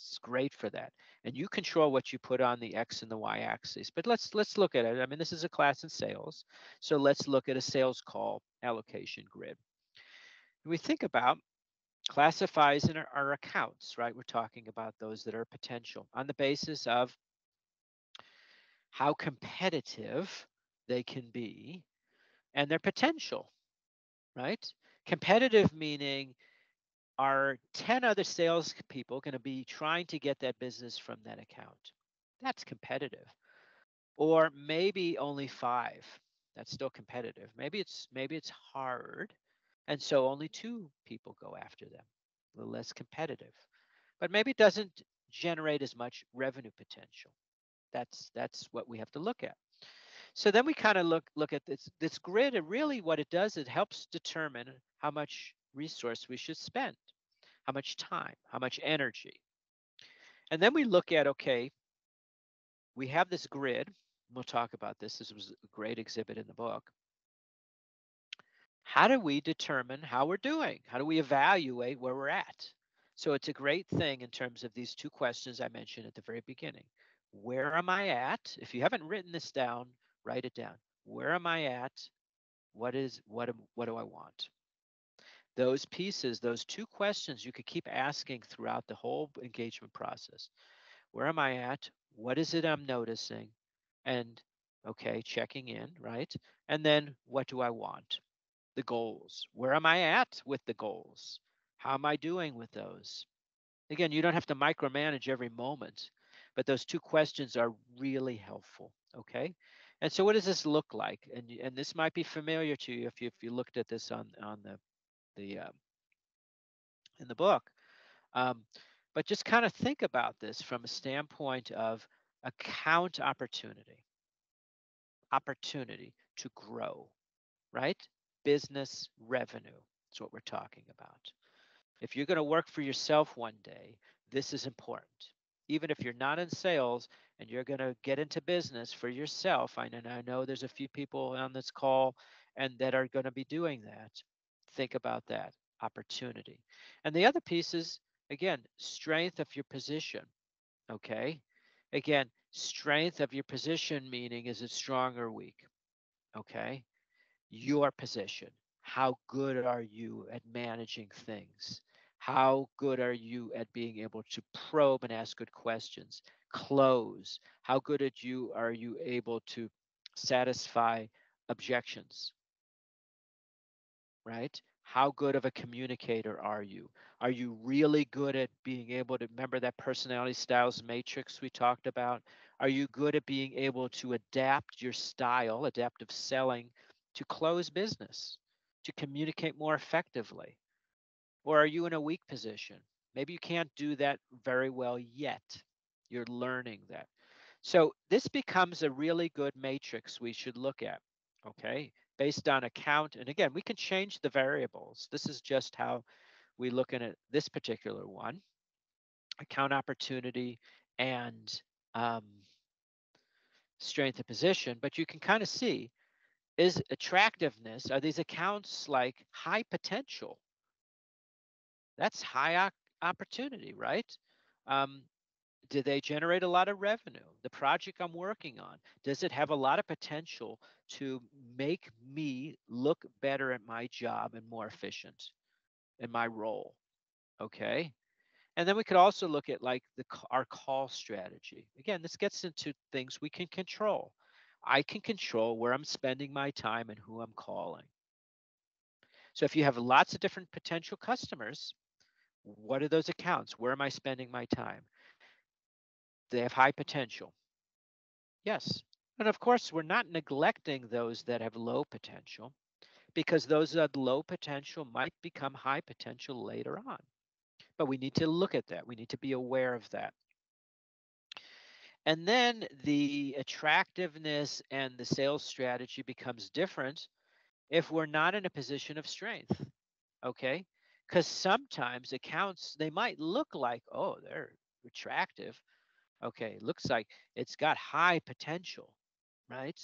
It's great for that. And you control what you put on the X and the Y axis. But let's let's look at it. I mean, this is a class in sales. So let's look at a sales call allocation grid. we think about classifies in our, our accounts, right? We're talking about those that are potential on the basis of how competitive they can be and their potential, right? Competitive meaning are 10 other salespeople going to be trying to get that business from that account? That's competitive. Or maybe only five. That's still competitive. Maybe it's maybe it's hard, and so only two people go after them. A little less competitive, but maybe it doesn't generate as much revenue potential. That's that's what we have to look at. So then we kind of look look at this this grid, and really what it does, it helps determine how much resource we should spend, how much time, how much energy. And then we look at okay, we have this grid. We'll talk about this. This was a great exhibit in the book. How do we determine how we're doing? How do we evaluate where we're at? So it's a great thing in terms of these two questions I mentioned at the very beginning. Where am I at? If you haven't written this down, write it down. Where am I at? What is what am, what do I want? Those pieces, those two questions you could keep asking throughout the whole engagement process. Where am I at? What is it I'm noticing? And okay, checking in, right? And then what do I want? The goals. Where am I at with the goals? How am I doing with those? Again, you don't have to micromanage every moment, but those two questions are really helpful. Okay. And so, what does this look like? And and this might be familiar to you if you if you looked at this on on the the um, in the book. Um, but just kind of think about this from a standpoint of account opportunity, opportunity to grow, right? Business revenue. That's what we're talking about. If you're going to work for yourself one day, this is important even if you're not in sales and you're going to get into business for yourself, I know, I know there's a few people on this call and that are going to be doing that. Think about that opportunity. And the other piece is, again, strength of your position. Okay. Again, strength of your position, meaning is it strong or weak? Okay. Your position. How good are you at managing things? How good are you at being able to probe and ask good questions? Close. How good at you are you able to satisfy objections? Right? How good of a communicator are you? Are you really good at being able to remember that personality styles matrix we talked about? Are you good at being able to adapt your style, adaptive selling, to close business, to communicate more effectively? Or are you in a weak position? Maybe you can't do that very well yet. You're learning that. So this becomes a really good matrix we should look at, okay? Based on account. And again, we can change the variables. This is just how we look at this particular one, account opportunity and um, strength of position. But you can kind of see, is attractiveness, are these accounts like high potential? That's high opportunity, right? Um, do they generate a lot of revenue? The project I'm working on, does it have a lot of potential to make me look better at my job and more efficient in my role? Okay. And then we could also look at like the our call strategy. Again, this gets into things we can control. I can control where I'm spending my time and who I'm calling. So if you have lots of different potential customers, what are those accounts? Where am I spending my time? They have high potential. Yes. And of course, we're not neglecting those that have low potential because those that low potential might become high potential later on. But we need to look at that. We need to be aware of that. And then the attractiveness and the sales strategy becomes different if we're not in a position of strength. Okay because sometimes accounts they might look like oh they're attractive okay looks like it's got high potential right?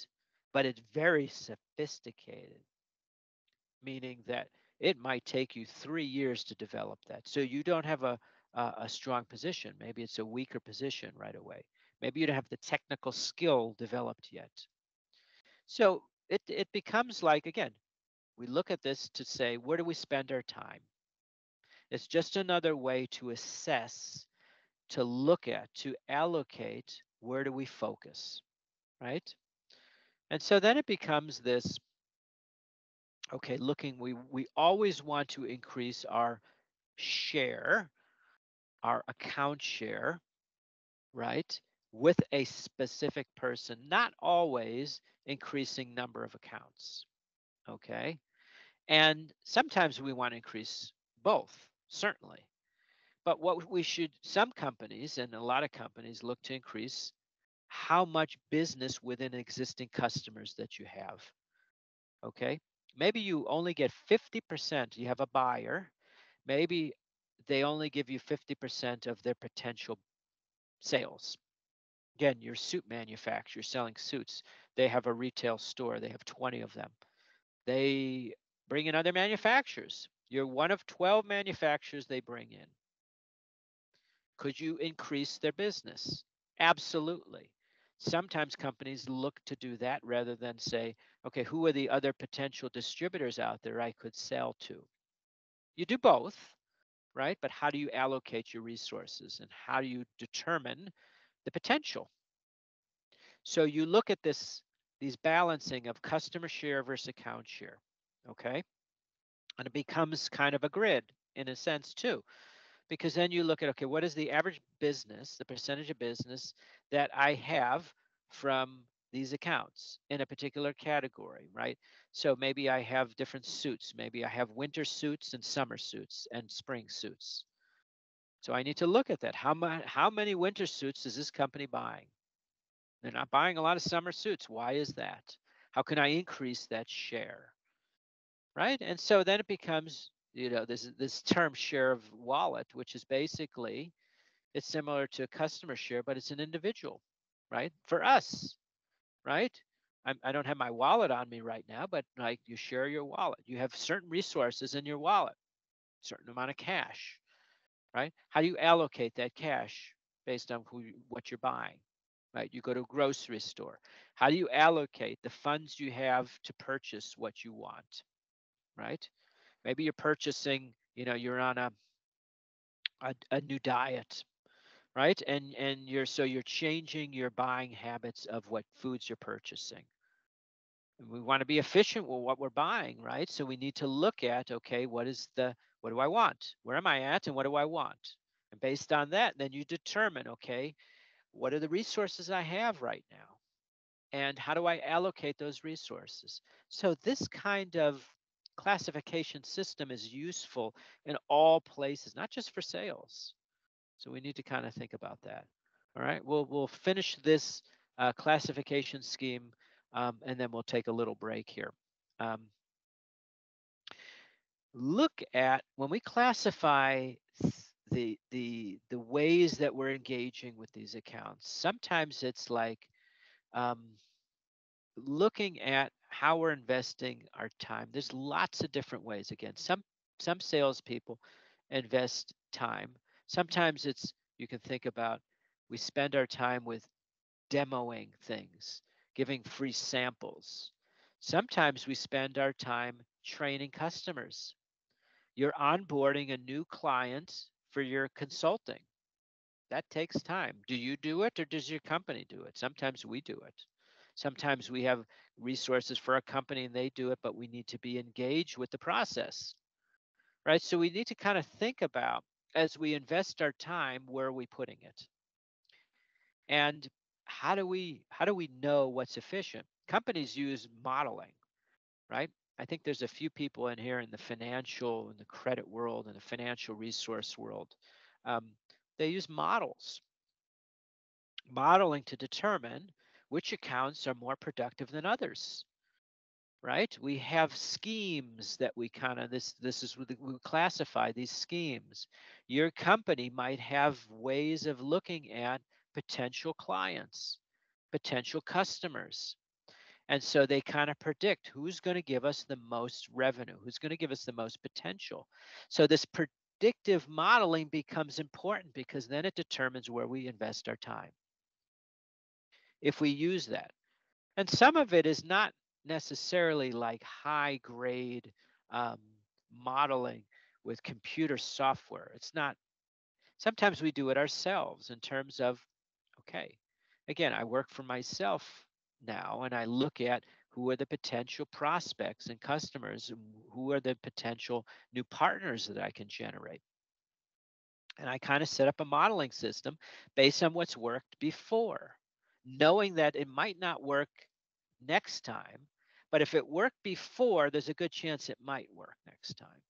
But it's very sophisticated. Meaning that it might take you three years to develop that. So you don't have a, a, a strong position. Maybe it's a weaker position right away. Maybe you don't have the technical skill developed yet. So it, it becomes like again We look at this to say, where do we spend our time? It's just another way to assess, to look at, to allocate where do we focus, right? And so then it becomes this okay, looking, we, we always want to increase our share, our account share, right? With a specific person, not always increasing number of accounts. Okay. And sometimes we want to increase both, certainly. But what we should, some companies and a lot of companies look to increase how much business within existing customers that you have. Okay. Maybe you only get 50%. You have a buyer. Maybe they only give you 50% of their potential sales. Again, your suit manufacturer selling suits. They have a retail store. They have 20 of them. They bring in other manufacturers. You're one of 12 manufacturers they bring in. Could you increase their business? Absolutely. Sometimes companies look to do that rather than say, okay, who are the other potential distributors out there I could sell to? You do both, right? But how do you allocate your resources and how do you determine the potential? So you look at this these balancing of customer share versus account share, okay? And it becomes kind of a grid in a sense too because then you look at okay what is the average business the percentage of business that i have from these accounts in a particular category right? So maybe i have different suits. Maybe i have winter suits and summer suits and spring suits. So i need to look at that. How, how many winter suits is this company buying? They're not buying a lot of summer suits. Why is that? How can i increase that share? Right? And so then it becomes you know this this term share of wallet which is basically it's similar to a customer share but it's an individual right? For us right? I'm, i do not have my wallet on me right now but like you share your wallet. You have certain resources in your wallet certain amount of cash right? How do you allocate that cash based on who what you're buying right? You go to a grocery store. How do you allocate the funds you have to purchase what you want right maybe you're purchasing you know you're on a a, a new diet right? And and you're so you're changing your buying habits of what foods you're purchasing. And we want to be efficient with what we're buying right? So we need to look at okay what is the what do i want? Where am i at and what do i want? And based on that then you determine okay what are the resources i have right now? And how do i allocate those resources? So this kind of classification system is useful in all places, not just for sales. So we need to kind of think about that. All right, we'll we'll finish this uh, classification scheme, um, and then we'll take a little break here. Um, look at when we classify the the the ways that we're engaging with these accounts. Sometimes it's like um, looking at how we're investing our time. There's lots of different ways. Again, some some salespeople invest time. Sometimes it's you can think about we spend our time with demoing things, giving free samples. Sometimes we spend our time training customers. You're onboarding a new client for your consulting. That takes time. Do you do it or does your company do it? Sometimes we do it. Sometimes we have resources for a company and they do it, but we need to be engaged with the process. Right. So we need to kind of think about as we invest our time, where are we putting it? And how do we how do we know what's efficient? Companies use modeling, right? I think there's a few people in here in the financial and the credit world and the financial resource world. Um, they use models, modeling to determine which accounts are more productive than others right? We have schemes that we kind of this this is we classify these schemes. Your company might have ways of looking at potential clients potential customers and so they kind of predict who's going to give us the most revenue who's going to give us the most potential. So this predictive modeling becomes important because then it determines where we invest our time if we use that. And some of it is not necessarily like high grade um, modeling with computer software. It's not, sometimes we do it ourselves in terms of, okay, again, I work for myself now and I look at who are the potential prospects and customers, and who are the potential new partners that I can generate. And I kind of set up a modeling system based on what's worked before, knowing that it might not work next time, but if it worked before, there's a good chance it might work next time.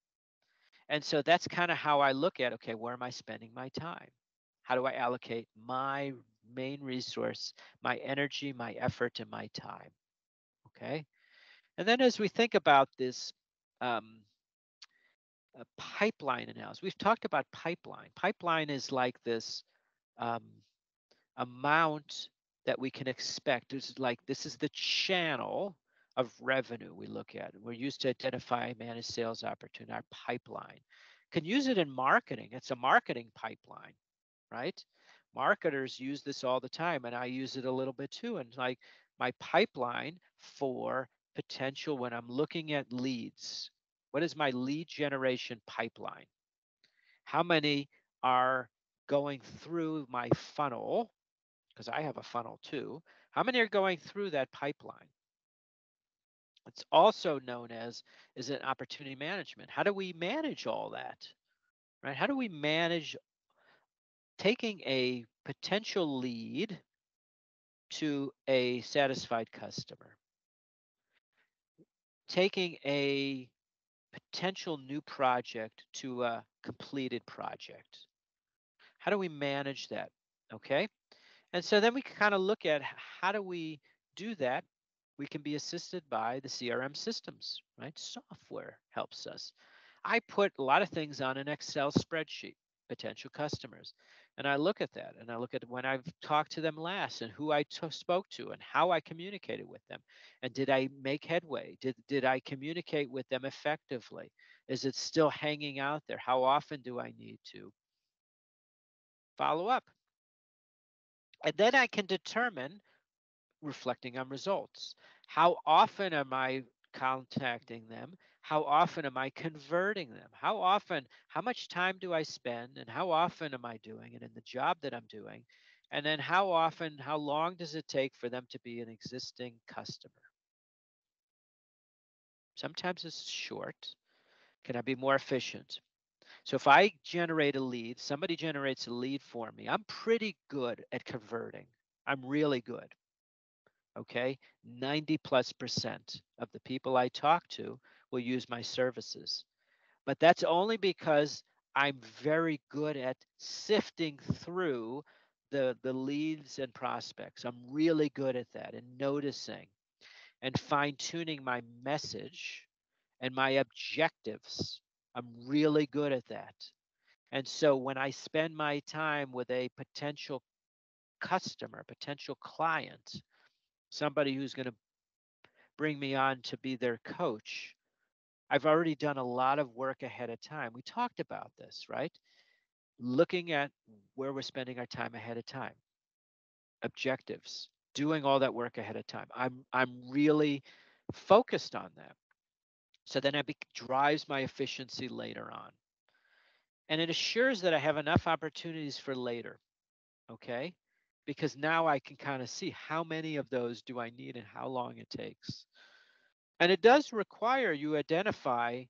And so that's kind of how I look at okay, where am I spending my time? How do I allocate my main resource, my energy, my effort, and my time? Okay. And then as we think about this um, pipeline analysis, we've talked about pipeline. Pipeline is like this um, amount that we can expect. It's like this is the channel of revenue we look at. We're used to identify managed sales opportunity, our pipeline. Can use it in marketing. It's a marketing pipeline, right? Marketers use this all the time, and I use it a little bit too. And like my pipeline for potential when I'm looking at leads. What is my lead generation pipeline? How many are going through my funnel? Because I have a funnel too. How many are going through that pipeline? It's also known as is it opportunity management. How do we manage all that? Right? How do we manage taking a potential lead to a satisfied customer? Taking a potential new project to a completed project. How do we manage that? Okay. And so then we can kind of look at how do we do that we can be assisted by the CRM systems, right? Software helps us. I put a lot of things on an Excel spreadsheet, potential customers. And I look at that and I look at when I've talked to them last and who I t- spoke to and how I communicated with them. And did I make headway? Did, did I communicate with them effectively? Is it still hanging out there? How often do I need to follow up? And then I can determine reflecting on results. How often am I contacting them? How often am I converting them? How often, how much time do I spend and how often am I doing it in the job that I'm doing? And then how often, how long does it take for them to be an existing customer? Sometimes it's short. Can I be more efficient? So if I generate a lead, somebody generates a lead for me, I'm pretty good at converting. I'm really good. Okay? 90 plus percent of the people i talk to will use my services. But that's only because i'm very good at sifting through the the leads and prospects. I'm really good at that and noticing and fine tuning my message and my objectives i'm really good at that and so when i spend my time with a potential customer potential client somebody who's going to bring me on to be their coach, I've already done a lot of work ahead of time. We talked about this, right? Looking at where we're spending our time ahead of time, objectives, doing all that work ahead of time. I'm I'm really focused on that. So then it drives my efficiency later on. And it assures that I have enough opportunities for later. Okay because now I can kind of see how many of those do I need and how long it takes. And it does require you identify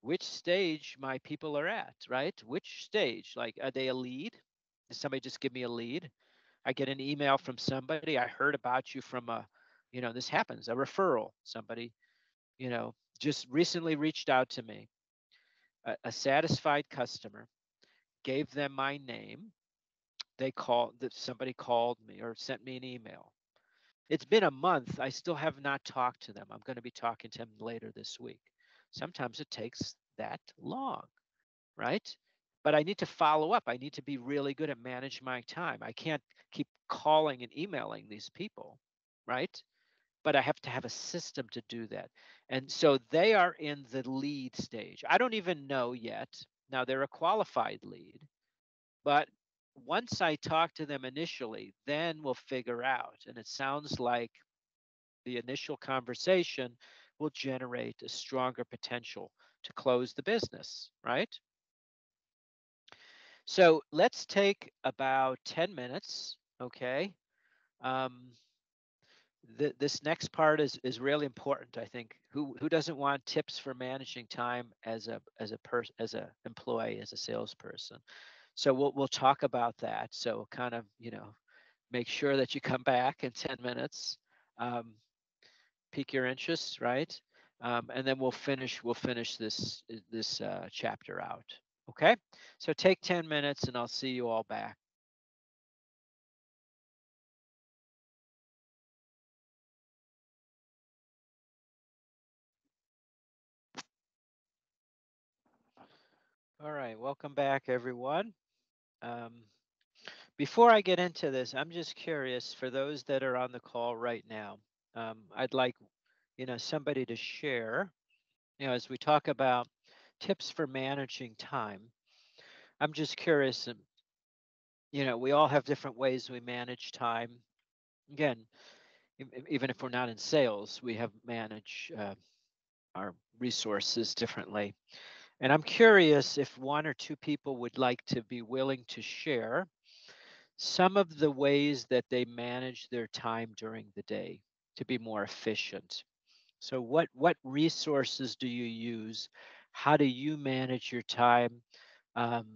which stage my people are at, right? Which stage? Like, are they a lead? Did somebody just give me a lead? I get an email from somebody. I heard about you from a, you know, this happens, a referral. Somebody, you know, just recently reached out to me. A, a satisfied customer gave them my name they called that somebody called me or sent me an email. It's been a month. I still have not talked to them. I'm going to be talking to them later this week. Sometimes it takes that long, right? But I need to follow up. I need to be really good at managing my time. I can't keep calling and emailing these people, right? But I have to have a system to do that. And so they are in the lead stage. I don't even know yet. Now they're a qualified lead, but once I talk to them initially, then we'll figure out. And it sounds like the initial conversation will generate a stronger potential to close the business, right? So let's take about 10 minutes, okay? Um, th- this next part is is really important. I think who who doesn't want tips for managing time as a as a person as a employee as a salesperson. So we'll we'll talk about that. So kind of you know make sure that you come back in 10 minutes. Um, pique your interest, right? Um, and then we'll finish we'll finish this this uh, chapter out. Okay, so take 10 minutes and I'll see you all back. All right, welcome back, everyone. Um, before I get into this, I'm just curious for those that are on the call right now. Um, I'd like, you know, somebody to share, you know, as we talk about tips for managing time. I'm just curious, um, you know, we all have different ways we manage time. Again, even if we're not in sales, we have manage uh, our resources differently. And I'm curious if one or two people would like to be willing to share some of the ways that they manage their time during the day to be more efficient. So what what resources do you use? How do you manage your time? Um,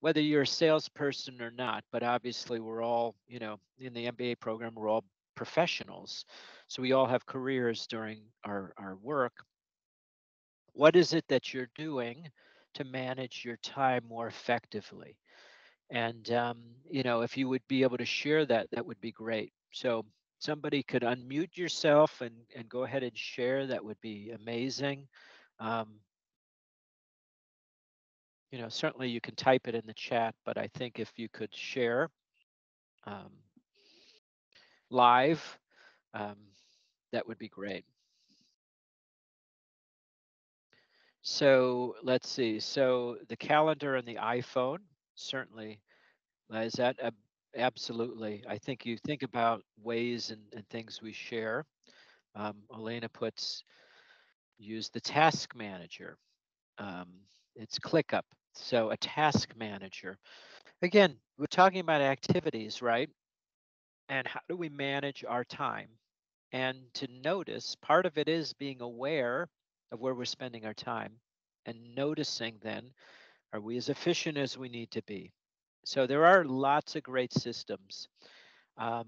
whether you're a salesperson or not, but obviously we're all, you know, in the MBA program, we're all professionals. So we all have careers during our, our work. What is it that you're doing to manage your time more effectively? And, um, you know, if you would be able to share that, that would be great. So somebody could unmute yourself and, and go ahead and share. That would be amazing. Um, you know, certainly you can type it in the chat, but I think if you could share um, live, um, that would be great. So let's see. So the calendar and the iPhone, certainly, uh, is that ab- absolutely? I think you think about ways and, and things we share. Um, Elena puts use the task manager. Um, it's ClickUp. So a task manager. Again, we're talking about activities, right? And how do we manage our time? And to notice, part of it is being aware of where we're spending our time and noticing then, are we as efficient as we need to be? So there are lots of great systems. Um,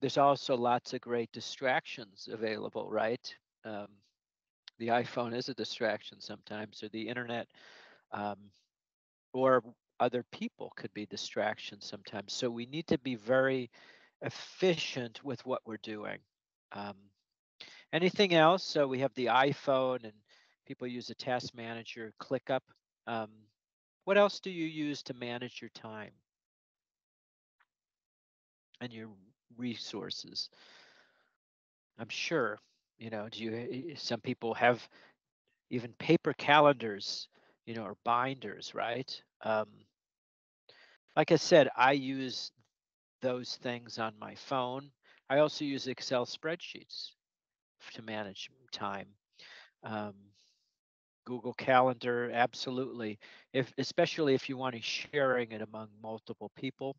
there's also lots of great distractions available, right? Um, the iPhone is a distraction sometimes, or the internet, um, or other people could be distractions sometimes. So we need to be very efficient with what we're doing. Um, anything else? So we have the iPhone, and people use a task manager, ClickUp. Um, what else do you use to manage your time and your resources? I'm sure, you know, do you, eh, some people have even paper calendars, you know, or binders, right? Um, like I said, I use those things on my phone. I also use Excel spreadsheets to manage time. Um, Google Calendar, absolutely. If especially if you want to sharing it among multiple people,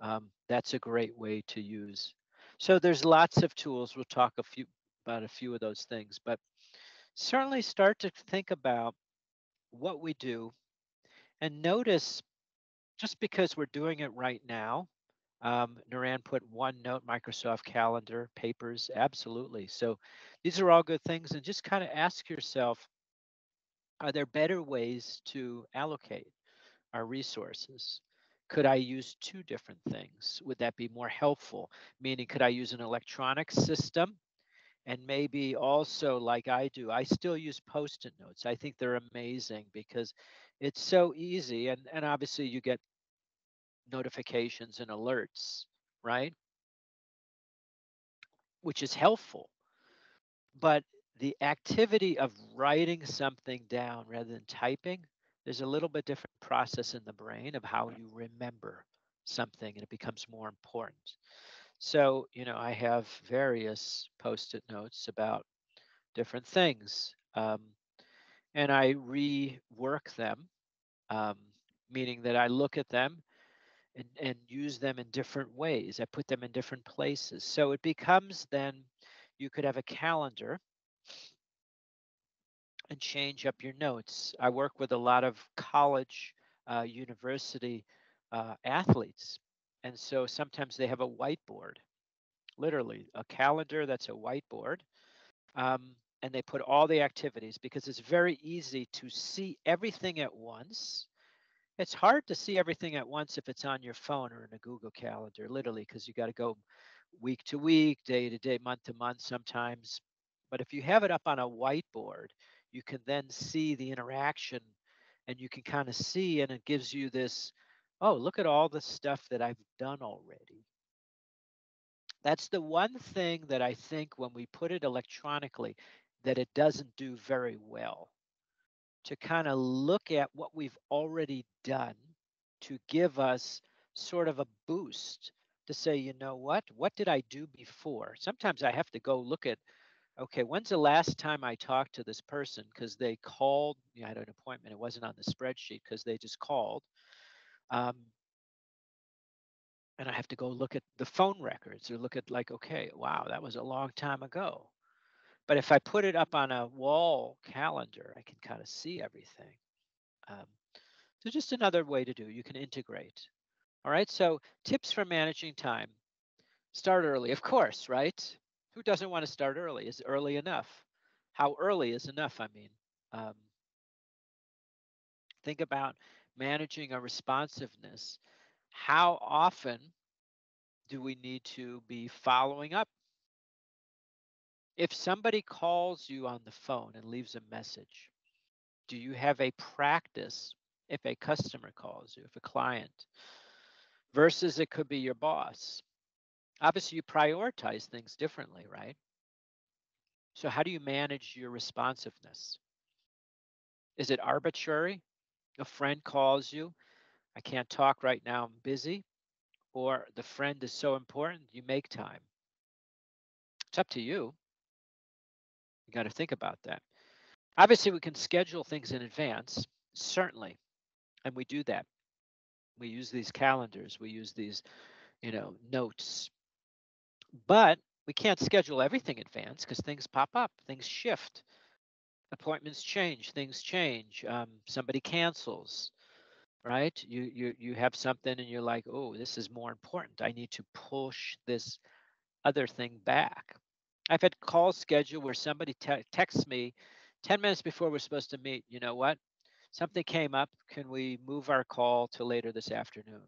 um, that's a great way to use. So there's lots of tools. We'll talk a few about a few of those things, but certainly start to think about what we do and notice just because we're doing it right now. Um, Naran put OneNote, Microsoft Calendar, papers, absolutely. So these are all good things, and just kind of ask yourself are there better ways to allocate our resources? Could I use two different things? Would that be more helpful? Meaning, could I use an electronic system? And maybe also, like I do, I still use post it notes. I think they're amazing because it's so easy. And, and obviously, you get notifications and alerts, right? Which is helpful. But the activity of writing something down rather than typing, there's a little bit different process in the brain of how you remember something and it becomes more important. So, you know, I have various post it notes about different things. Um, and I rework them, um, meaning that I look at them and, and use them in different ways. I put them in different places. So it becomes then you could have a calendar and change up your notes. I work with a lot of college, uh, university uh, athletes. And so sometimes they have a whiteboard, literally a calendar that's a whiteboard. Um, and they put all the activities because it's very easy to see everything at once. It's hard to see everything at once if it's on your phone or in a Google Calendar, literally, because you got to go week to week, day to day, month to month sometimes. But if you have it up on a whiteboard, you can then see the interaction and you can kind of see, and it gives you this oh, look at all the stuff that I've done already. That's the one thing that I think when we put it electronically, that it doesn't do very well. To kind of look at what we've already done to give us sort of a boost to say, you know what? What did I do before? Sometimes I have to go look at okay, when's the last time I talked to this person? Because they called, you know, I had an appointment. It wasn't on the spreadsheet because they just called. Um, and I have to go look at the phone records or look at like, okay, wow, that was a long time ago. But if I put it up on a wall calendar, I can kind of see everything. Um, so just another way to do. You can integrate. All right. So tips for managing time. Start early, of course, right? Who doesn't want to start early? Is early enough? How early is enough? I mean, um, think about managing our responsiveness. How often do we need to be following up? If somebody calls you on the phone and leaves a message, do you have a practice if a customer calls you, if a client, versus it could be your boss? obviously you prioritize things differently, right? So, how do you manage your responsiveness? Is it arbitrary? A friend calls you, I can't talk right now, I'm busy. Or the friend is so important, you make time. It's up to you. Got to think about that. Obviously, we can schedule things in advance, certainly. And we do that. We use these calendars, we use these, you know, notes, but we can't schedule everything in advance because things pop up, things shift, appointments change, things change. Um, somebody cancels, right? You you you have something and you're like, oh, this is more important. I need to push this other thing back. I've had calls scheduled where somebody te- texts me 10 minutes before we're supposed to meet. You know what? Something came up. Can we move our call to later this afternoon?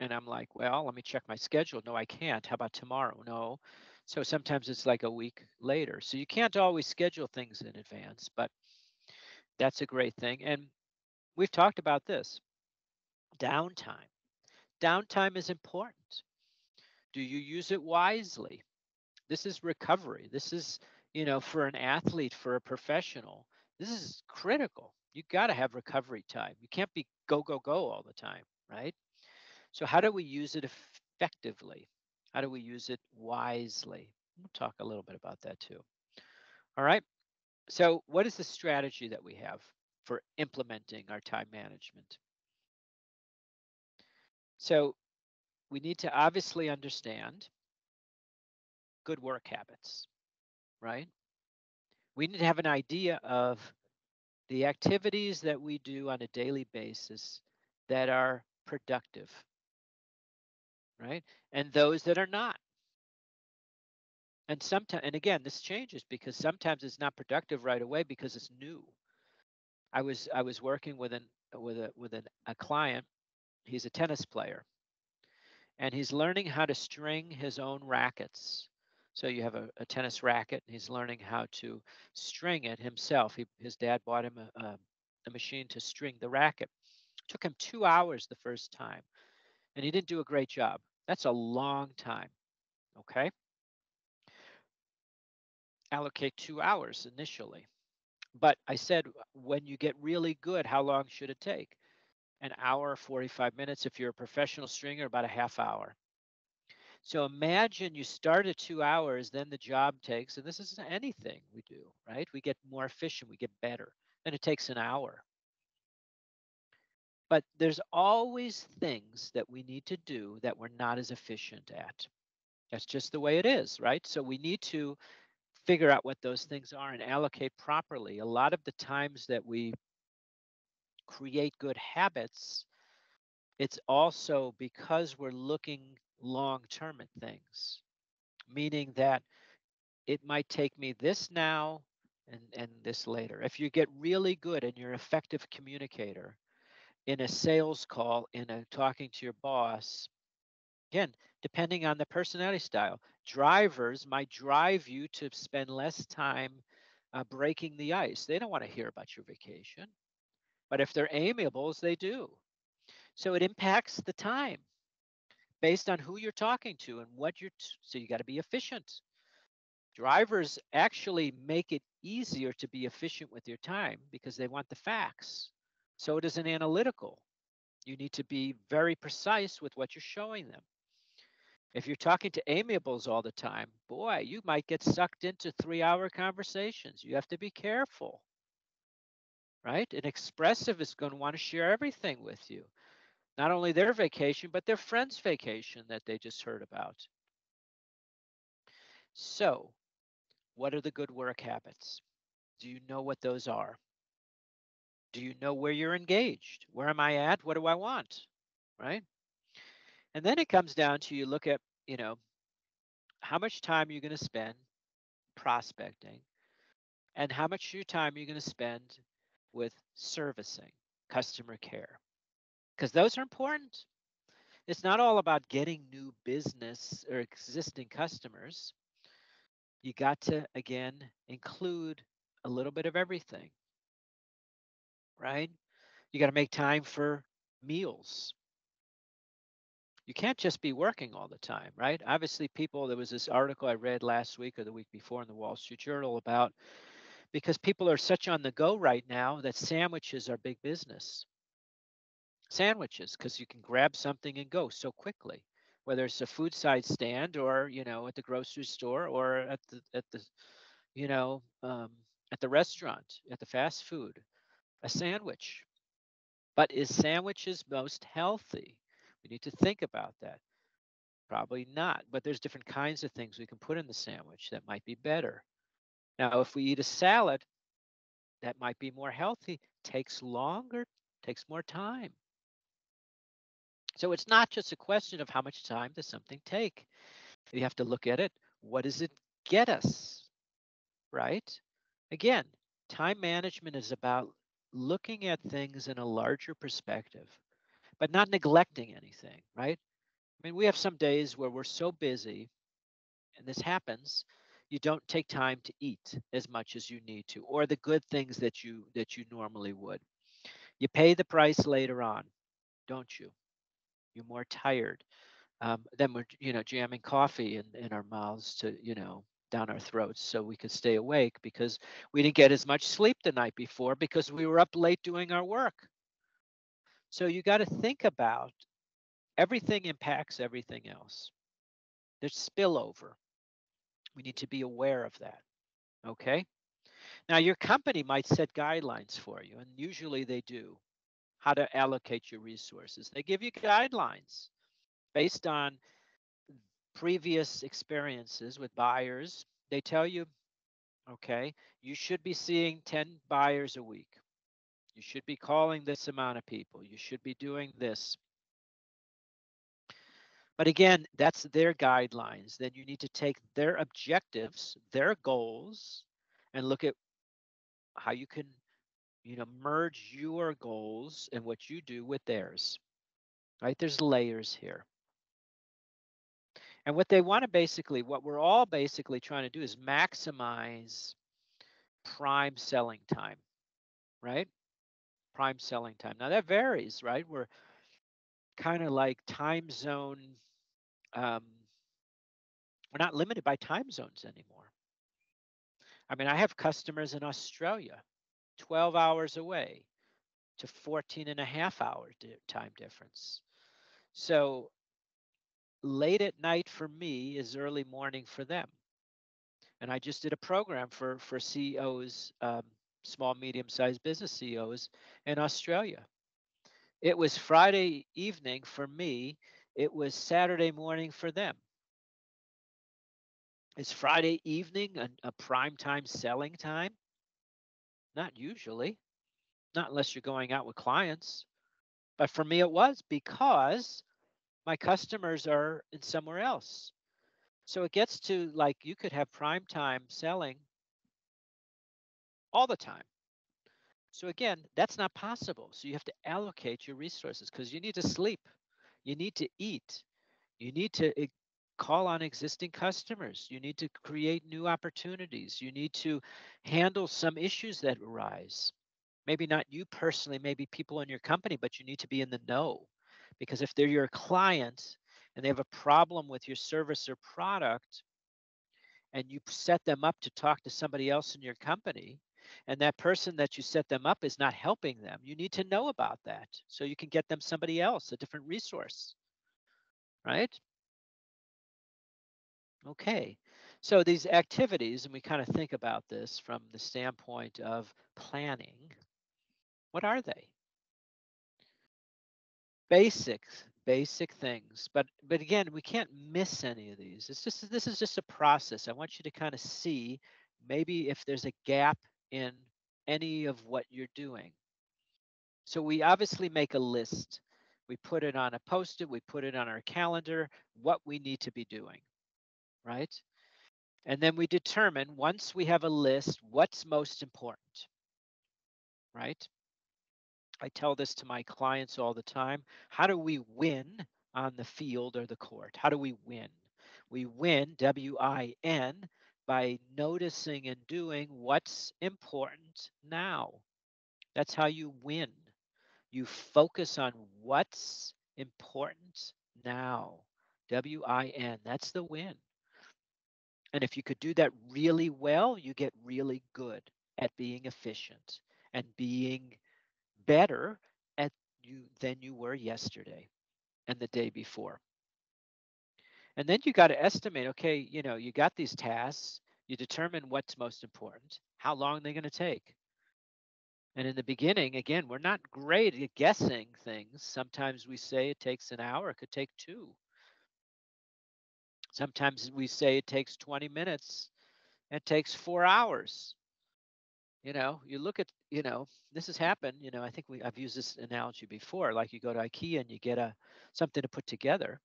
And I'm like, well, let me check my schedule. No, I can't. How about tomorrow? No. So sometimes it's like a week later. So you can't always schedule things in advance, but that's a great thing. And we've talked about this downtime. Downtime is important. Do you use it wisely? This is recovery. This is, you know, for an athlete, for a professional, this is critical. You got to have recovery time. You can't be go, go, go all the time, right? So, how do we use it effectively? How do we use it wisely? We'll talk a little bit about that too. All right. So, what is the strategy that we have for implementing our time management? So, we need to obviously understand good work habits, right? We need to have an idea of the activities that we do on a daily basis that are productive right? And those that are not. And sometimes, and again, this changes because sometimes it's not productive right away because it's new. I was I was working with an with a with an, a client. He's a tennis player, and he's learning how to string his own rackets. So you have a, a tennis racket, and he's learning how to string it himself. He, his dad bought him a, a, machine to string the racket. It took him two hours the first time, and he didn't do a great job. That's a long time. Okay. Allocate two hours initially. But I said, when you get really good, how long should it take? An hour, 45 minutes. If you're a professional stringer, about a half hour. So imagine you start at two hours, then the job takes, and this isn't anything we do, right? We get more efficient, we get better. and it takes an hour. But there's always things that we need to do that we're not as efficient at. That's just the way it is, right? So we need to figure out what those things are and allocate properly. A lot of the times that we create good habits, it's also because we're looking long term at things, meaning that it might take me this now and, and this later. If you get really good and you're an effective communicator, in a sales call, in a talking to your boss, again, depending on the personality style, drivers might drive you to spend less time uh, breaking the ice. They don't want to hear about your vacation. But if they're amiables, they do. So it impacts the time based on who you're talking to and what you're, t- so you got to be efficient. Drivers actually make it easier to be efficient with your time because they want the facts. So it is an analytical. You need to be very precise with what you're showing them. If you're talking to amiables all the time, boy, you might get sucked into three hour conversations. You have to be careful, right? An expressive is going to want to share everything with you, not only their vacation, but their friend's vacation that they just heard about. So, what are the good work habits? Do you know what those are? do you know where you're engaged where am i at what do i want right and then it comes down to you look at you know how much time you're going to spend prospecting and how much your time you're going to spend with servicing customer care because those are important it's not all about getting new business or existing customers you got to again include a little bit of everything right? You got to make time for meals. You can't just be working all the time, right? Obviously, people, there was this article I read last week or the week before in the Wall Street Journal about because people are such on the go right now that sandwiches are big business. Sandwiches, because you can grab something and go so quickly, whether it's a food side stand or, you know, at the grocery store or at the, at the, you know, um, at the restaurant, at the fast food a sandwich. But is sandwiches most healthy? We need to think about that. Probably not, but there's different kinds of things we can put in the sandwich that might be better. Now, if we eat a salad, that might be more healthy, takes longer, takes more time. So it's not just a question of how much time does something take. You have to look at it. What does it get us? Right? Again, time management is about looking at things in a larger perspective, but not neglecting anything, right? I mean, we have some days where we're so busy, and this happens, you don't take time to eat as much as you need to, or the good things that you that you normally would. You pay the price later on, don't you? You're more tired. Um, then we're you know jamming coffee in, in our mouths to you know down our throats so we could stay awake because we didn't get as much sleep the night before because we were up late doing our work. So you got to think about everything impacts everything else. There's spillover. We need to be aware of that. Okay. Now, your company might set guidelines for you, and usually they do how to allocate your resources. They give you guidelines based on previous experiences with buyers, they tell you, okay, you should be seeing 10 buyers a week. You should be calling this amount of people. You should be doing this. But again, that's their guidelines. Then you need to take their objectives, their goals, and look at how you can, you know, merge your goals and what you do with theirs. Right? There's layers here. And what they want to basically, what we're all basically trying to do is maximize prime selling time, right? Prime selling time. Now that varies, right? We're kind of like time zone. Um, we're not limited by time zones anymore. I mean, I have customers in Australia, 12 hours away to 14 and a half hour time difference. So late at night for me is early morning for them. And I just did a program for for CEOs, um, small medium sized business CEOs in Australia. It was Friday evening for me. It was Saturday morning for them. Is Friday evening a, a prime time selling time? Not usually, not unless you're going out with clients. But for me, it was because my customers are in somewhere else. So it gets to like you could have prime time selling all the time. So again, that's not possible. So you have to allocate your resources because you need to sleep, you need to eat, you need to call on existing customers, you need to create new opportunities, you need to handle some issues that arise. Maybe not you personally, maybe people in your company, but you need to be in the know. Because if they're your client and they have a problem with your service or product, and you set them up to talk to somebody else in your company, and that person that you set them up is not helping them, you need to know about that so you can get them somebody else, a different resource. Right? Okay. So these activities, and we kind of think about this from the standpoint of planning, what are they? Basic, basic things. But but again, we can't miss any of these. It's just this is just a process. I want you to kind of see maybe if there's a gap in any of what you're doing. So we obviously make a list. We put it on a post-it, we put it on our calendar, what we need to be doing, right? And then we determine once we have a list, what's most important, right? I tell this to my clients all the time. How do we win on the field or the court? How do we win? We win, W I N, by noticing and doing what's important now. That's how you win. You focus on what's important now. W I N. That's the win. And if you could do that really well, you get really good at being efficient and being better at you than you were yesterday and the day before. And then you got to estimate, okay, you know, you got these tasks, you determine what's most important, how long they're going to take. And in the beginning, again, we're not great at guessing things. Sometimes we say it takes an hour, it could take two. Sometimes we say it takes 20 minutes, it takes four hours. You know, you look at, you know, this has happened. You know, I think we I've used this analogy before. Like you go to IKEA and you get a something to put together,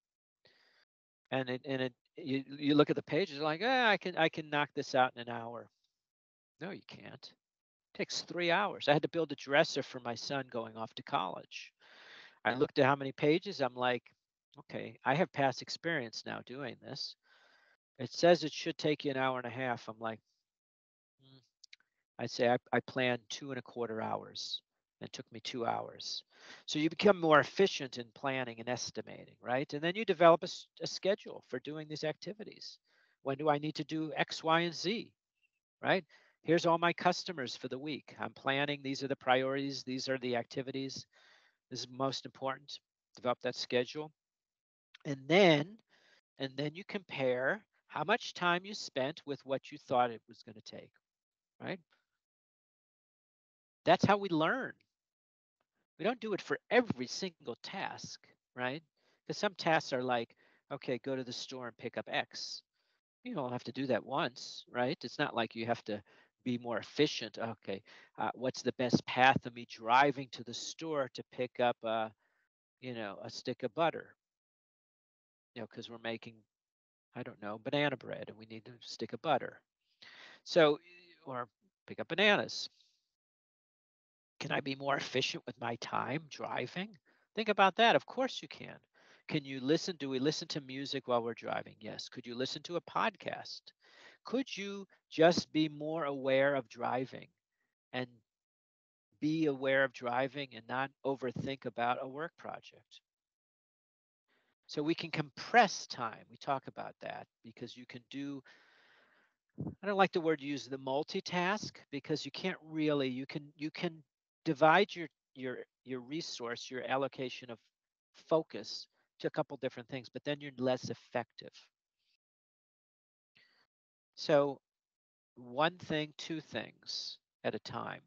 and it and it you you look at the pages like, ah, I can I can knock this out in an hour. No, you can't. It takes three hours. I had to build a dresser for my son going off to college. I looked at how many pages. I'm like, okay, I have past experience now doing this. It says it should take you an hour and a half. I'm like, hmm. I'd say I, I planned two and a quarter hours. It took me two hours. So you become more efficient in planning and estimating, right? And then you develop a, a schedule for doing these activities. When do I need to do X, Y, and Z, right? Here's all my customers for the week. I'm planning. These are the priorities. These are the activities. This is most important. Develop that schedule. And then, and then you compare how much time you spent with what you thought it was going to take, right? That's how we learn. We don't do it for every single task, right? Because some tasks are like, okay, go to the store and pick up X. You don't have to do that once, right? It's not like you have to be more efficient. Okay, uh, what's the best path of me driving to the store to pick up a, you know, a stick of butter? You know, because we're making, I don't know, banana bread and we need to stick a butter. So, or pick up bananas. Can I be more efficient with my time driving? Think about that. Of course you can. Can you listen? Do we listen to music while we're driving? Yes. Could you listen to a podcast? Could you just be more aware of driving and be aware of driving and not overthink about a work project? So we can compress time. We talk about that because you can do I don't like the word use the multitask because you can't really you can you can divide your your your resource, your allocation of focus to a couple different things, but then you're less effective. So, one thing, two things at a time,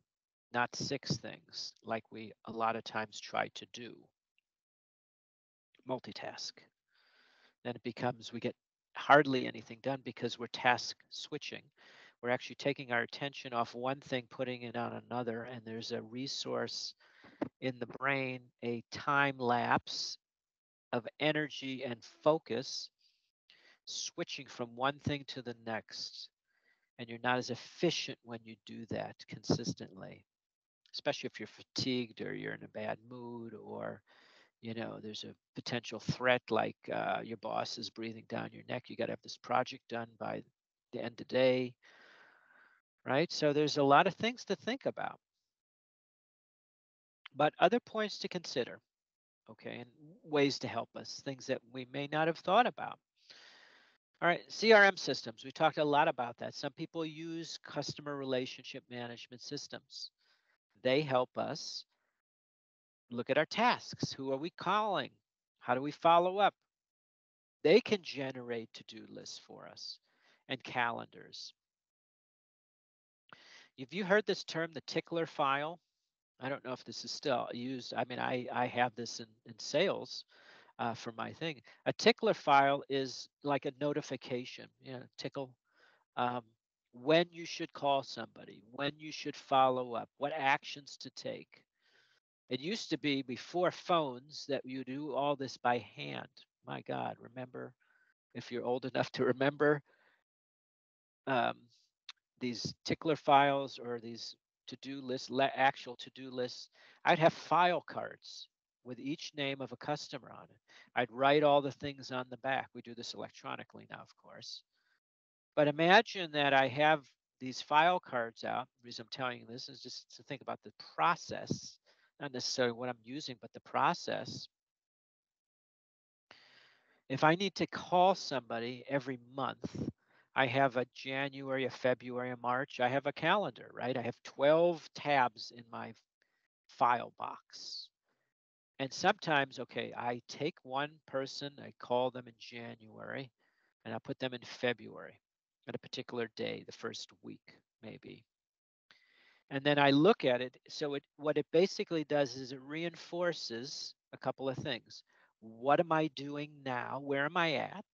not six things like we a lot of times try to do. Multitask. Then it becomes we get hardly anything done because we're task switching. We're actually taking our attention off one thing, putting it on another, and there's a resource in the brain, a time lapse of energy and focus switching from one thing to the next. And you're not as efficient when you do that consistently, especially if you're fatigued or you're in a bad mood or you know there's a potential threat like uh, your boss is breathing down your neck you got to have this project done by the end of the day. Right? So there's a lot of things to think about. But other points to consider okay and ways to help us things that we may not have thought about. All right crm systems we talked a lot about that. Some people use customer relationship management systems. They help us look at our tasks. Who are we calling? How do we follow up? They can generate to do lists for us and calendars. Have you heard this term, the tickler file? I don't know if this is still used. I mean, I, I have this in, in sales uh, for my thing. A tickler file is like a notification, you know, tickle um, when you should call somebody, when you should follow up, what actions to take. It used to be before phones that you do all this by hand. My God, remember, if you're old enough to remember um, these tickler files or these to-do lists, actual to-do lists, I'd have file cards with each name of a customer on it. I'd write all the things on the back. We do this electronically now, of course. But imagine that I have these file cards out. The reason I'm telling you this is just to think about the process not necessarily what I'm using, but the process. If I need to call somebody every month, I have a January, a February, a March, I have a calendar, right? I have 12 tabs in my file box. And sometimes, okay, I take one person, I call them in January, and I put them in February at a particular day, the first week, maybe and then I look at it. So it what it basically does is it reinforces a couple of things. What am I doing now? Where am I at?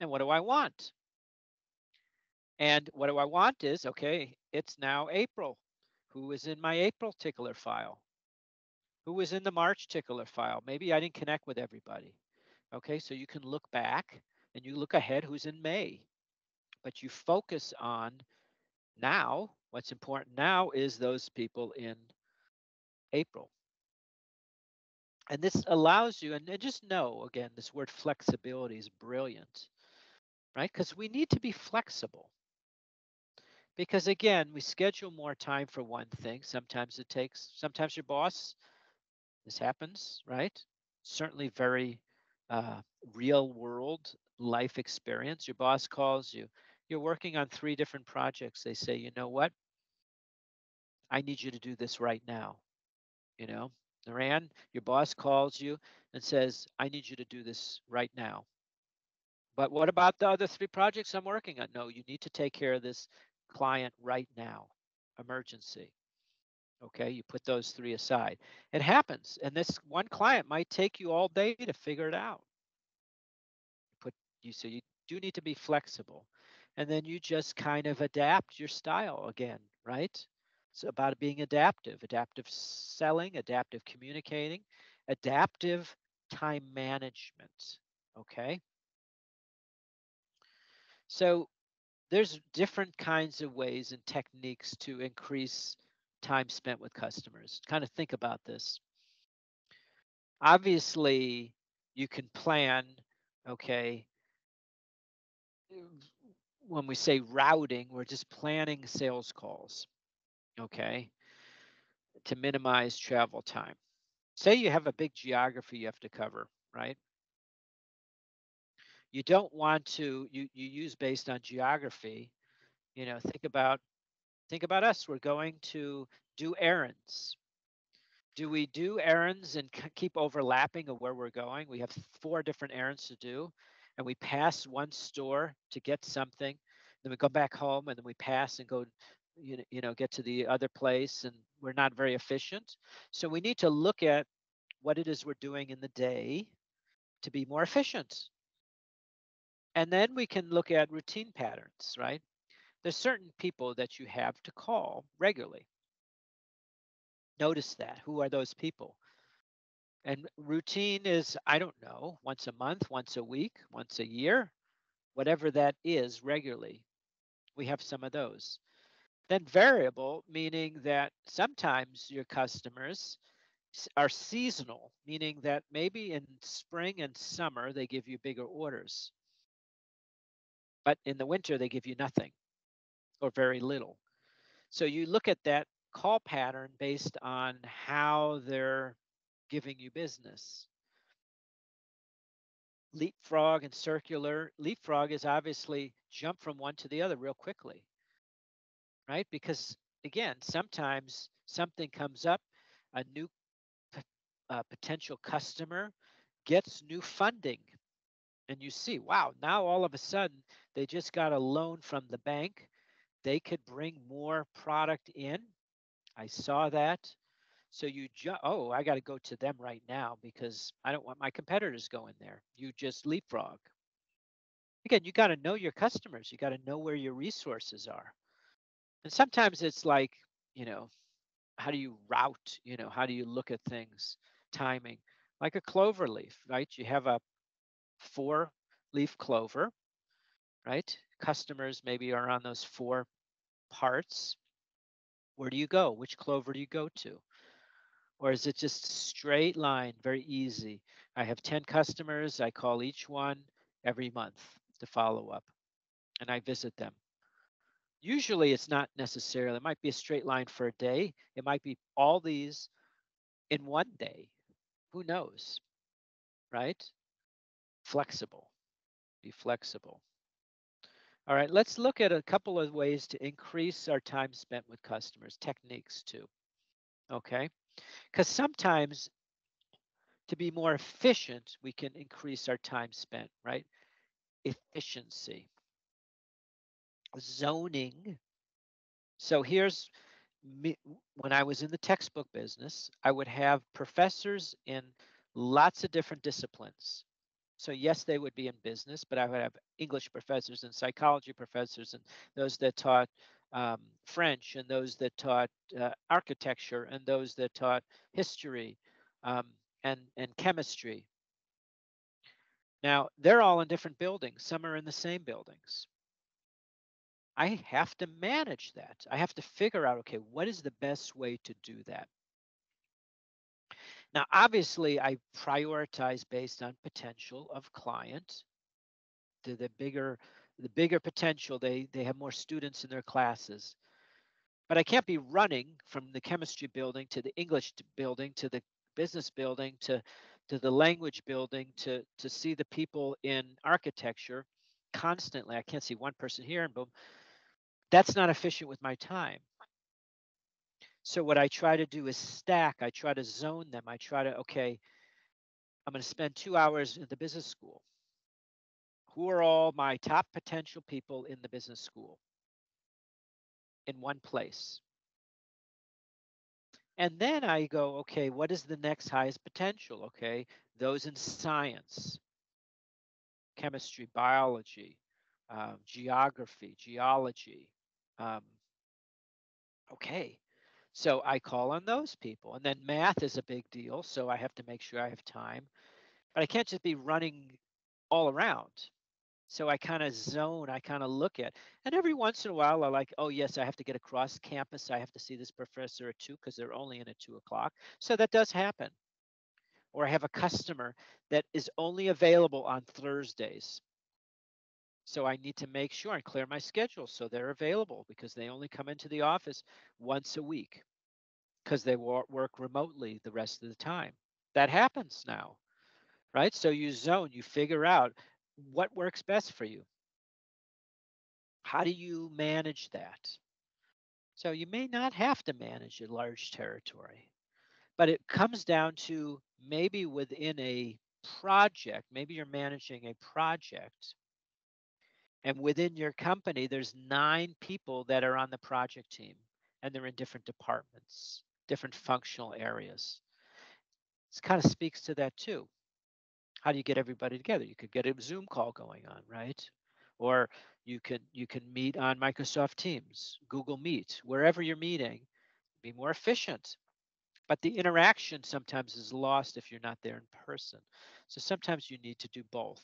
And what do I want? And what do I want is okay, it's now April. Who is in my April tickler file? Who was in the March tickler file? Maybe I didn't connect with everybody. Okay, so you can look back and you look ahead who's in May, but you focus on now What's important now is those people in April. And this allows you, and just know again, this word flexibility is brilliant, right? Because we need to be flexible. Because again, we schedule more time for one thing. Sometimes it takes, sometimes your boss, this happens, right? Certainly very uh, real world life experience. Your boss calls you. You're working on three different projects. They say, you know what? I need you to do this right now. You know, Naran, your boss calls you and says, I need you to do this right now. But what about the other three projects I'm working on? No, you need to take care of this client right now. Emergency. Okay, you put those three aside. It happens. And this one client might take you all day to figure it out. Put you so you do need to be flexible. And then you just kind of adapt your style again, right? It's about being adaptive, adaptive selling, adaptive communicating, adaptive time management. Okay. So there's different kinds of ways and techniques to increase time spent with customers. Kind of think about this. Obviously, you can plan, okay. When we say routing, we're just planning sales calls okay, to minimize travel time. Say you have a big geography you have to cover, right? You don't want to you you use based on geography. You know, think about think about us. We're going to do errands. do we do errands and keep overlapping of where we're going? We have four different errands to do, and we pass one store to get something. Then we go back home, and then we pass and go, you know, you know, get to the other place, and we're not very efficient. So we need to look at what it is we're doing in the day to be more efficient. And then we can look at routine patterns, right? There's certain people that you have to call regularly notice that. Who are those people? And routine is, I don't know, once a month, once a week, once a year, whatever that is regularly. We have some of those. Then variable, meaning that sometimes your customers are seasonal, meaning that maybe in spring and summer they give you bigger orders. But in the winter they give you nothing or very little. So you look at that call pattern based on how they're giving you business. Leapfrog and circular. Leapfrog is obviously jump from one to the other real quickly, right? Because again, sometimes something comes up, a new uh, potential customer gets new funding, and you see, wow, now all of a sudden they just got a loan from the bank. They could bring more product in I saw that. So you ju- oh, I got to go to them right now because I don't want my competitors going there. You just leapfrog. Again, you got to know your customers. You got to know where your resources are. And sometimes it's like, you know, how do you route, you know, how do you look at things, timing, like a clover leaf, right? You have a four leaf clover, right? Customers maybe are on those four parts where do you go? Which clover do you go to? Or is it just straight line, very easy? I have 10 customers. I call each one every month to follow up and I visit them. Usually it's not necessarily, it might be a straight line for a day. It might be all these in one day. Who knows? Right? Flexible. Be flexible. All right, let's look at a couple of ways to increase our time spent with customers, techniques too. Okay, because sometimes to be more efficient, we can increase our time spent, right? Efficiency. Zoning. So here's me, when I was in the textbook business, I would have professors in lots of different disciplines. So yes, they would be in business, but I would have English professors and psychology professors and those that taught um, French and those that taught uh, architecture and those that taught history um, and and chemistry. Now they're all in different buildings. Some are in the same buildings. I have to manage that. I have to figure out okay, what is the best way to do that? Now, obviously, I prioritize based on potential of client. The, the bigger the bigger potential, they they have more students in their classes. But I can't be running from the chemistry building to the English building to the business building to to the language building to to see the people in architecture constantly. I can't see one person here and boom. That's not efficient with my time. So what I try to do is stack. I try to zone them. I try to, okay, I'm going to spend two hours in the business school. Who are all my top potential people in the business school in one place? And then I go, okay, what is the next highest potential? Okay, those in science, chemistry, biology, um, geography, geology. Um, okay, so I call on those people. And then math is a big deal. So I have to make sure I have time. But I can't just be running all around. So I kind of zone, I kind of look at. And every once in a while, I like, oh, yes, I have to get across campus. I have to see this professor at two because they're only in at two o'clock. So that does happen. Or I have a customer that is only available on Thursdays. So I need to make sure and clear my schedule so they're available because they only come into the office once a week because they work remotely the rest of the time. That happens now, right? So you zone, you figure out what works best for you. How do you manage that? So you may not have to manage a large territory, But it comes down to maybe within a project, maybe you're managing a project, and within your company, there's nine people that are on the project team, and they're in different departments, different functional areas. This kind of speaks to that too. How do you get everybody together? You could get a Zoom call going on, right? Or you can you can meet on Microsoft Teams, Google Meet, wherever you're meeting. Be more efficient but the interaction sometimes is lost if you're not there in person. So sometimes you need to do both,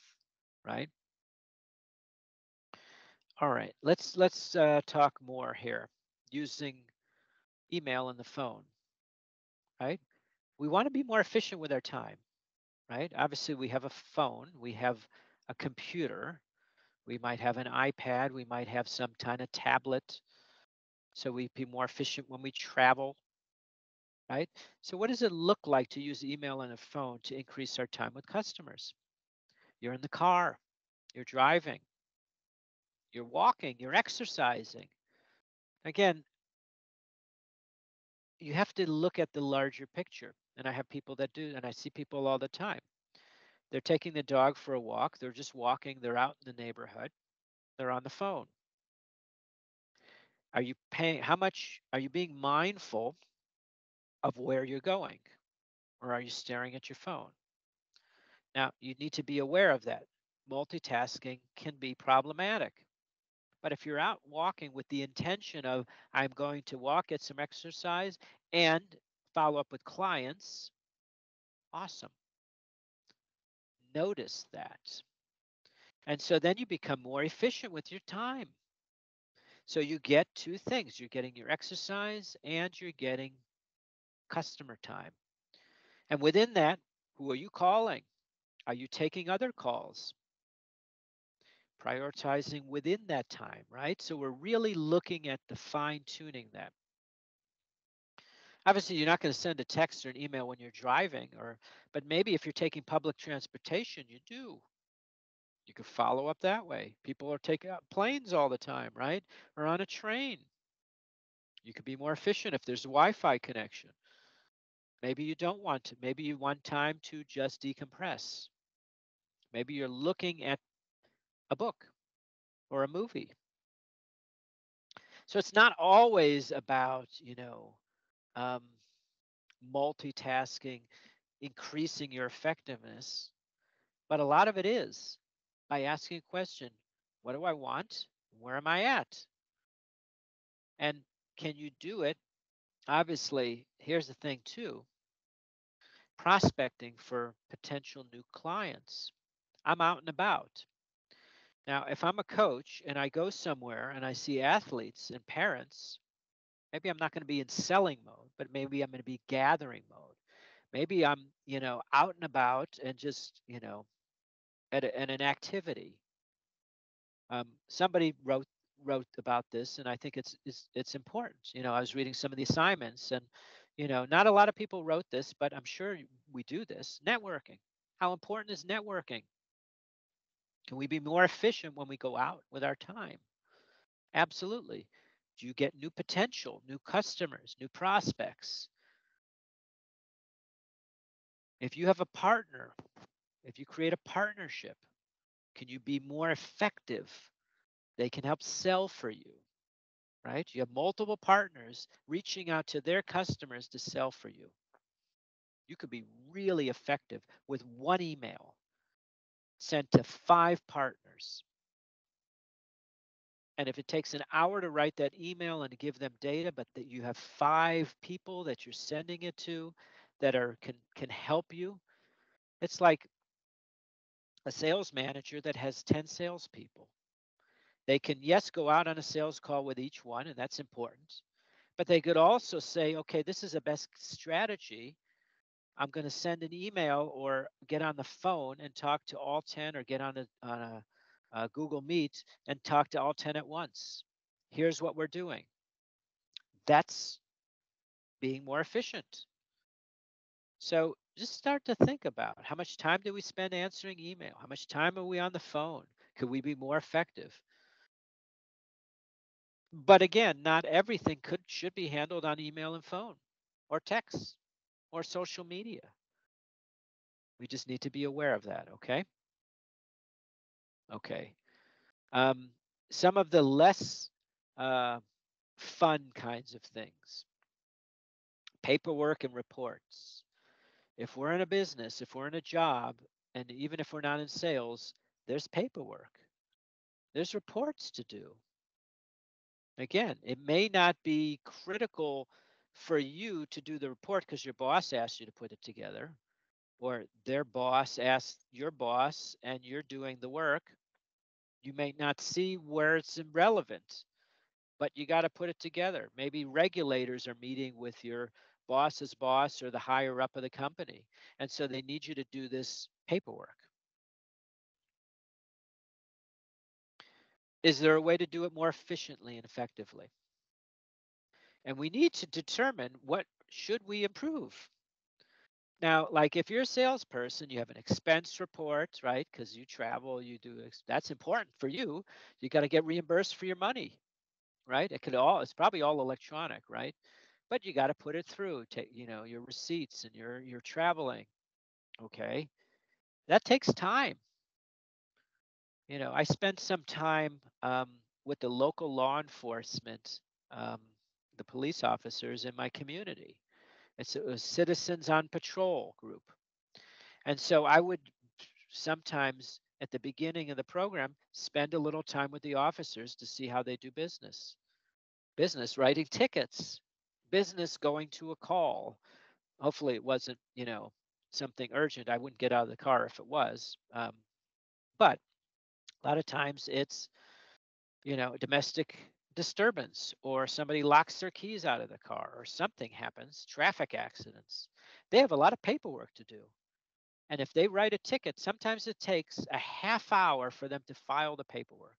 right? All right, let's let's uh, talk more here using email and the phone, right? We want to be more efficient with our time, right? Obviously, we have a phone, we have a computer, we might have an iPad, we might have some kind of tablet, so we'd be more efficient when we travel, right? So what does it look like to use email and a phone to increase our time with customers? You're in the car, you're driving, you're walking, you're exercising. Again, you have to look at the larger picture. And I have people that do, and I see people all the time. They're taking the dog for a walk, they're just walking, they're out in the neighborhood, they're on the phone. Are you paying, how much are you being mindful of where you're going? Or are you staring at your phone? Now, you need to be aware of that. Multitasking can be problematic. But if you're out walking with the intention of, I'm going to walk, get some exercise, and follow up with clients, awesome. Notice that. And so then you become more efficient with your time. So you get two things you're getting your exercise and you're getting customer time. And within that, who are you calling? Are you taking other calls? Prioritizing within that time, right? So we're really looking at the fine tuning that. Obviously, you're not going to send a text or an email when you're driving, or but maybe if you're taking public transportation, you do. You could follow up that way. People are taking planes all the time, right? Or on a train. You could be more efficient if there's a Wi-Fi connection. Maybe you don't want to. Maybe you want time to just decompress. Maybe you're looking at a book or a movie. So it's not always about, you know, um, multitasking, increasing your effectiveness, but a lot of it is by asking a question what do I want? Where am I at? And can you do it? Obviously, here's the thing, too prospecting for potential new clients. I'm out and about. Now, if I'm a coach and I go somewhere and I see athletes and parents, maybe I'm not going to be in selling mode, but maybe I'm going to be gathering mode. Maybe I'm, you know, out and about and just, you know, at, a, at an activity. Um, somebody wrote wrote about this, and I think it's, it's it's important. You know, I was reading some of the assignments, and you know, not a lot of people wrote this, but I'm sure we do this. Networking. How important is networking? Can we be more efficient when we go out with our time? Absolutely. Do you get new potential, new customers, new prospects? If you have a partner, if you create a partnership, can you be more effective? They can help sell for you right? You have multiple partners reaching out to their customers to sell for you. You could be really effective with one email sent to five partners. And if it takes an hour to write that email and give them data, but that you have five people that you're sending it to that are can can help you, it's like a sales manager that has 10 salespeople. They can, yes, go out on a sales call with each one, and that's important. But they could also say, okay, this is a best strategy. I'm going to send an email or get on the phone and talk to all 10 or get on a, on a, a Google Meet and talk to all 10 at once. Here's what we're doing. That's being more efficient. So just start to think about how much time do we spend answering email? How much time are we on the phone? Could we be more effective? But again, not everything could should be handled on email and phone or text. or social media. We just need to be aware of that, okay? Okay. Um, some of the less uh, fun kinds of things paperwork and reports. If we're in a business, if we're in a job, and even if we're not in sales, there's paperwork, there's reports to do. Again, it may not be critical for you to do the report because your boss asked you to put it together, or their boss asked your boss and you're doing the work. You may not see where it's irrelevant, but you got to put it together. Maybe regulators are meeting with your boss's boss or the higher up of the company. And so they need you to do this paperwork. Is there a way to do it more efficiently and effectively? And we need to determine what should we improve. Now, like if you're a salesperson, you have an expense report, right? Because you travel, you do that's important for you. You got to get reimbursed for your money, right? It could all it's probably all electronic, right? But you got to put it through, take you know your receipts and your your traveling. Okay, that takes time. You know, I spent some time um, with the local law enforcement, um, the police officers in my community. It's a Citizens on Patrol group. And so I would sometimes at the beginning of the program spend a little time with the officers to see how they do business. Business writing tickets, business going to a call. Hopefully it wasn't, you know, something urgent. I wouldn't get out of the car if it was. Um, but a lot of times it's, you know, domestic disturbance or somebody locks their keys out of the car or something happens, traffic accidents. They have a lot of paperwork to do. And if they write a ticket, sometimes it takes a half hour for them to file the paperwork.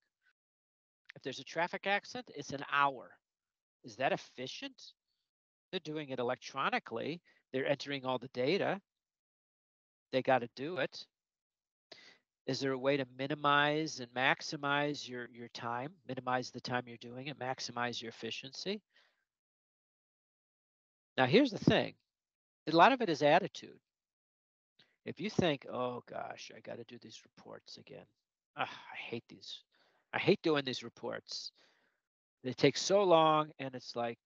If there's a traffic accident, it's an hour. Is that efficient? They're doing it electronically. They're entering all the data. They got to do it. Is there a way to minimize and maximize your, your time, minimize the time you're doing it, maximize your efficiency? Now, here's the thing a lot of it is attitude. If you think, oh gosh, I got to do these reports again, Ugh, I hate these. I hate doing these reports. They take so long, and it's like,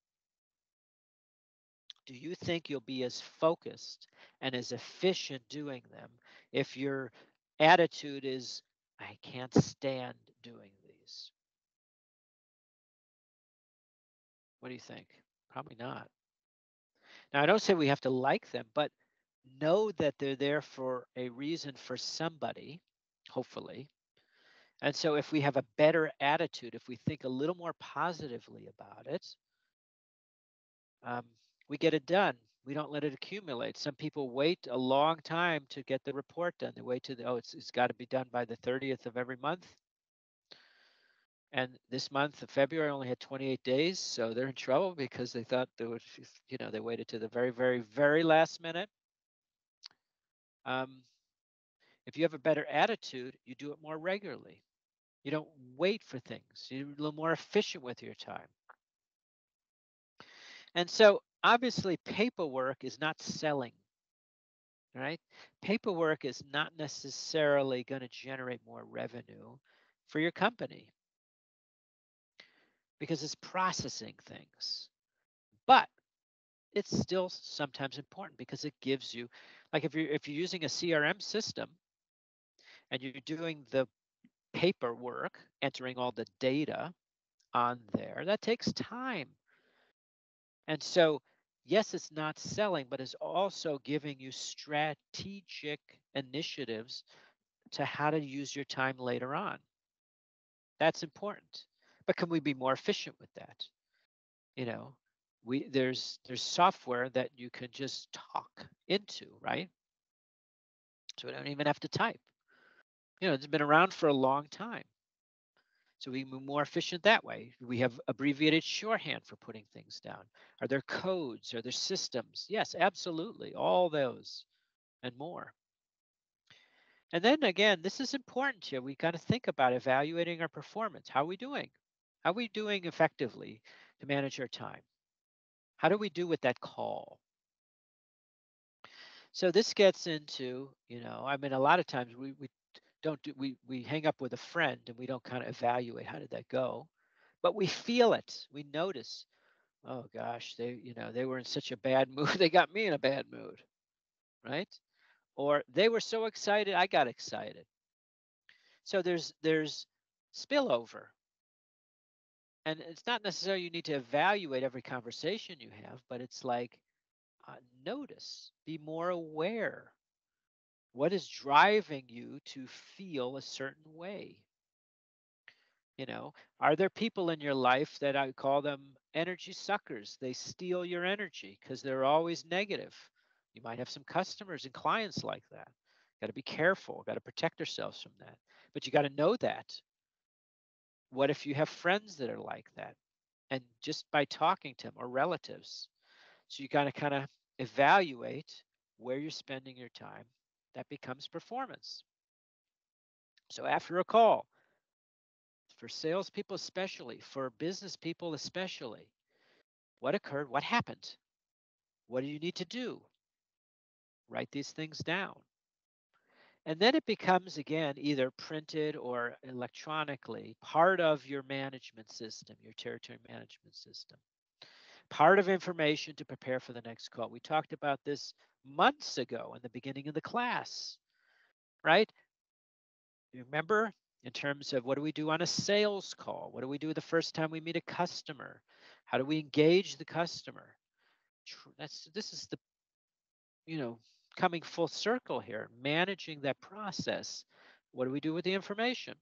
do you think you'll be as focused and as efficient doing them if you're attitude is, I can't stand doing these. What do you think? Probably not. Now, I don't say we have to like them, but know that they're there for a reason for somebody, hopefully. And so, if we have a better attitude, if we think a little more positively about it, um, we get it done we don't let it accumulate. Some people wait a long time to get the report done. They wait to the, oh, it's, it's got to be done by the 30th of every month. And this month of February only had 28 days, so they're in trouble because they thought they would, you know, they waited to the very, very, very last minute. Um, if you have a better attitude, you do it more regularly. You don't wait for things. You're a little more efficient with your time. And so obviously paperwork is not selling right? Paperwork is not necessarily going to generate more revenue for your company because it's processing things. But it's still sometimes important because it gives you like if you're if you're using a crm system and you're doing the paperwork entering all the data on there that takes time. And so, yes, it's not selling, but it's also giving you strategic initiatives to how to use your time later on. That's important. But can we be more efficient with that? You know, we there's there's software that you can just talk into, right? So we don't even have to type. You know, it's been around for a long time. So we be more efficient that way. We have abbreviated shorthand for putting things down. Are there codes? Are there systems? Yes, absolutely. All those and more. And then again, this is important here. We got to think about evaluating our performance. How are we doing? How are we doing effectively to manage our time? How do we do with that call? So this gets into, you know, I mean, a lot of times we, we don't do, we, we hang up with a friend and we don't kind of evaluate how did that go, but we feel it. We notice, oh gosh, they, you know, they were in such a bad [LAUGHS] mood. They got me in a bad mood, right? Or they were so excited, I got excited. So there's there's spillover. And it's not necessarily you need to evaluate every conversation you have, but it's like uh, notice, be more aware. What is driving you to feel a certain way? You know, are there people in your life that I call them energy suckers? They steal your energy because they're always negative. You might have some customers and clients like that. Got to be careful, got to protect ourselves from that. But you got to know that. What if you have friends that are like that? And just by talking to them or relatives, so you got to kind of evaluate where you're spending your time. That becomes performance. So after a call, for salespeople especially, for business people especially, what occurred? What happened? What do you need to do? Write these things down. And then it becomes, again, either printed or electronically part of your management system, your territory management system. Part of information to prepare for the next call. We talked about this months ago in the beginning of the class, right? Remember in terms of what do we do on a sales call? What do we do the first time we meet a customer? How do we engage the customer? That's this is the you know coming full circle here, managing that process. What do we do with the information?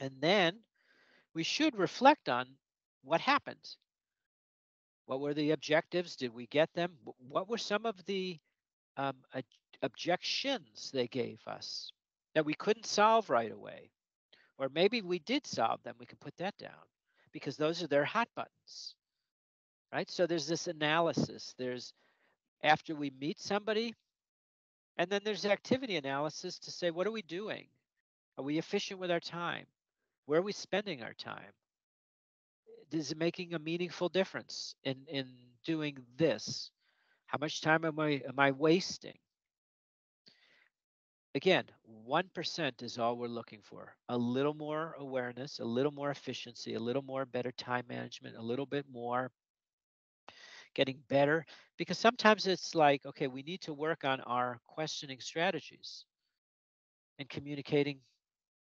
And then we should reflect on what happened. What were the objectives? Did we get them? What were some of the um, objections they gave us that we couldn't solve right away? Or maybe we did solve them. We can put that down because those are their hot buttons, right? So there's this analysis. There's after we meet somebody. And then there's activity analysis to say, what are we doing? Are we efficient with our time? Where are we spending our time? Is it making a meaningful difference in, in doing this? How much time am I am I wasting? Again, 1% is all we're looking for. A little more awareness, a little more efficiency, a little more better time management, a little bit more getting better because sometimes it's like okay we need to work on our questioning strategies and communicating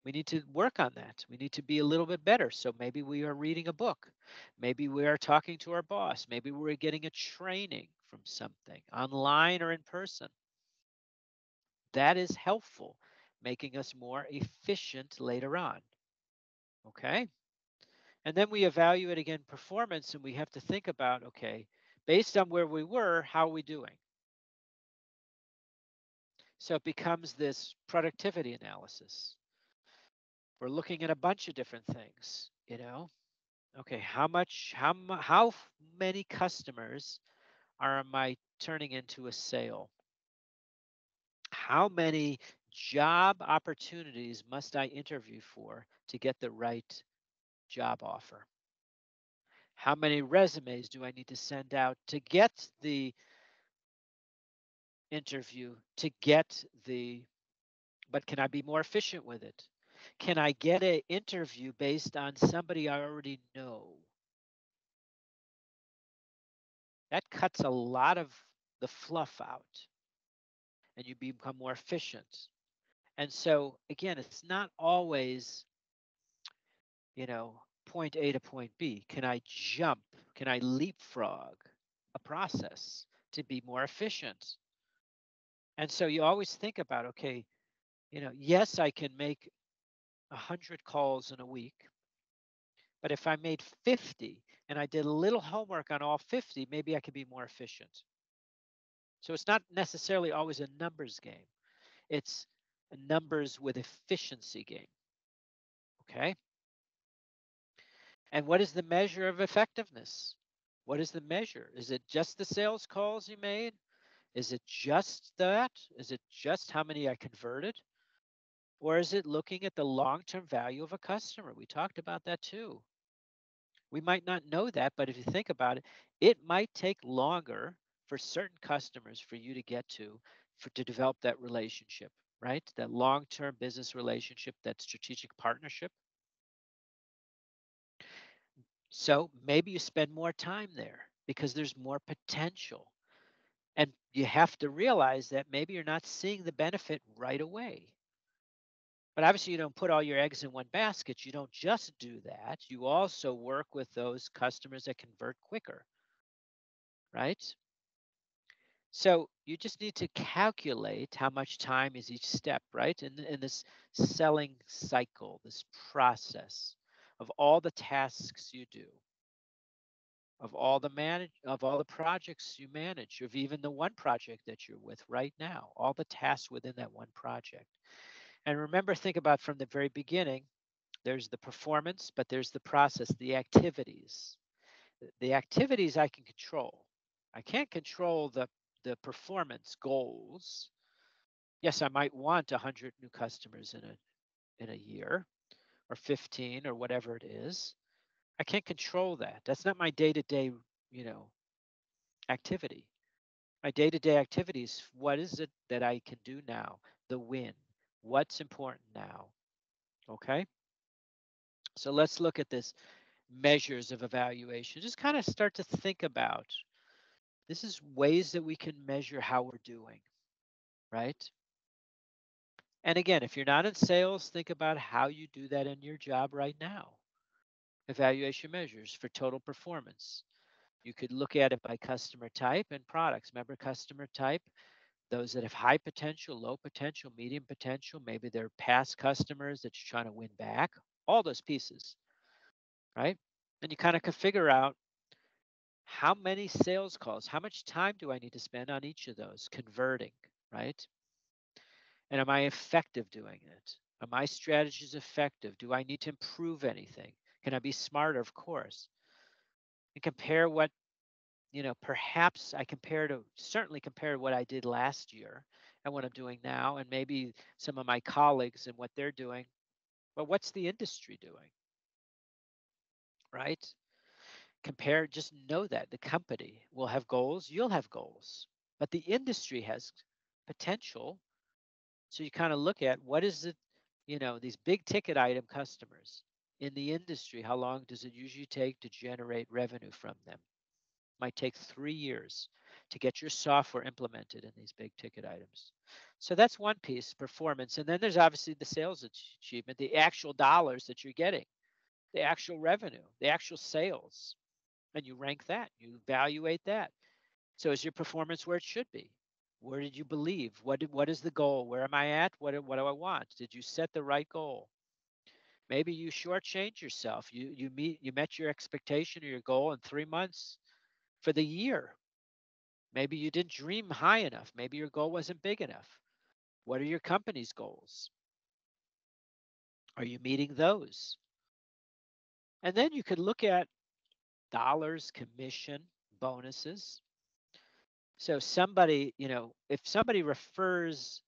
we need to work on that. We need to be a little bit better. So maybe we are reading a book. Maybe we are talking to our boss. Maybe we're getting a training from something online or in person. That is helpful making us more efficient later on. Okay? And then we evaluate again performance and we have to think about okay based on where we were, how are we doing? So it becomes this productivity analysis. We're looking at a bunch of different things, you know. Okay, how much, how how many customers are am I turning into a sale? How many job opportunities must I interview for to get the right job offer? How many resumes do I need to send out to get the interview, to get the, but can I be more efficient with it? Can I get an interview based on somebody I already know? That cuts a lot of the fluff out and you become more efficient. And so, again, it's not always, you know, point A to point B? Can I jump? Can I leapfrog a process to be more efficient? And so you always think about, okay, you know, yes, I can make 100 calls in a week, but if I made 50 and I did a little homework on all 50, maybe I could be more efficient. So it's not necessarily always a numbers game. It's a numbers with efficiency game. Okay? And what is the measure of effectiveness? What is the measure? Is it just the sales calls you made? Is it just that? Is it just how many I converted? Or is it looking at the long term value of a customer? We talked about that too. We might not know that, but if you think about it, it might take longer for certain customers for you to get to for to develop that relationship, right? That long-term business relationship, that strategic partnership. So maybe you spend more time there because there's more potential. And you have to realize that maybe you're not seeing the benefit right away. But obviously, you don't put all your eggs in one basket. You don't just do that. You also work with those customers that convert quicker, right? So you just need to calculate how much time is each step, right? In, in this selling cycle, this process of all the tasks you do, of all the manage of all the projects you manage, of even the one project that you're with right now, all the tasks within that one project. And remember, think about from the very beginning, there's the performance, but there's the process, the activities. The activities I can control. I can't control the the performance goals. Yes, I might want 100 new customers in a in a year or 15 or whatever it is. I can't control that. That's not my day-to-day, you know, activity. My day-to-day activities, what is it that I can do now? The win. What's important now? Okay? So let's look at this measures of evaluation. Just kind of start to think about this is ways that we can measure how we're doing, right? And again, if you're not in sales, think about how you do that in your job right now. Evaluation measures for total performance. You could look at it by customer type and products. Remember customer type? Those that have high potential, low potential, medium potential, maybe they're past customers that you're trying to win back, all those pieces, right? And you kind of can figure out how many sales calls, how much time do I need to spend on each of those converting, right? And am I effective doing it? Are my strategies effective? Do I need to improve anything? Can I be smarter? Of course. And compare what, you know, perhaps I compare to certainly compare to what I did last year and what I'm doing now, and maybe some of my colleagues and what they're doing. But what's the industry doing? Right? compare just know that the company will have goals you'll have goals but the industry has potential so you kind of look at what is it you know these big ticket item customers in the industry how long does it usually take to generate revenue from them might take three years to get your software implemented in these big ticket items so that's one piece performance and then there's obviously the sales achievement the actual dollars that you're getting the actual revenue the actual sales and you rank that, you evaluate that. So is your performance where it should be? Where did you believe? What did, what is the goal? Where am I at? What what do I want? Did you set the right goal? Maybe you shortchange yourself. You you meet you met your expectation or your goal in three months for the year. Maybe you didn't dream high enough. Maybe your goal wasn't big enough. What are your company's goals? Are you meeting those? And then you could look at dollars, commission, bonuses. So somebody, you know, if somebody refers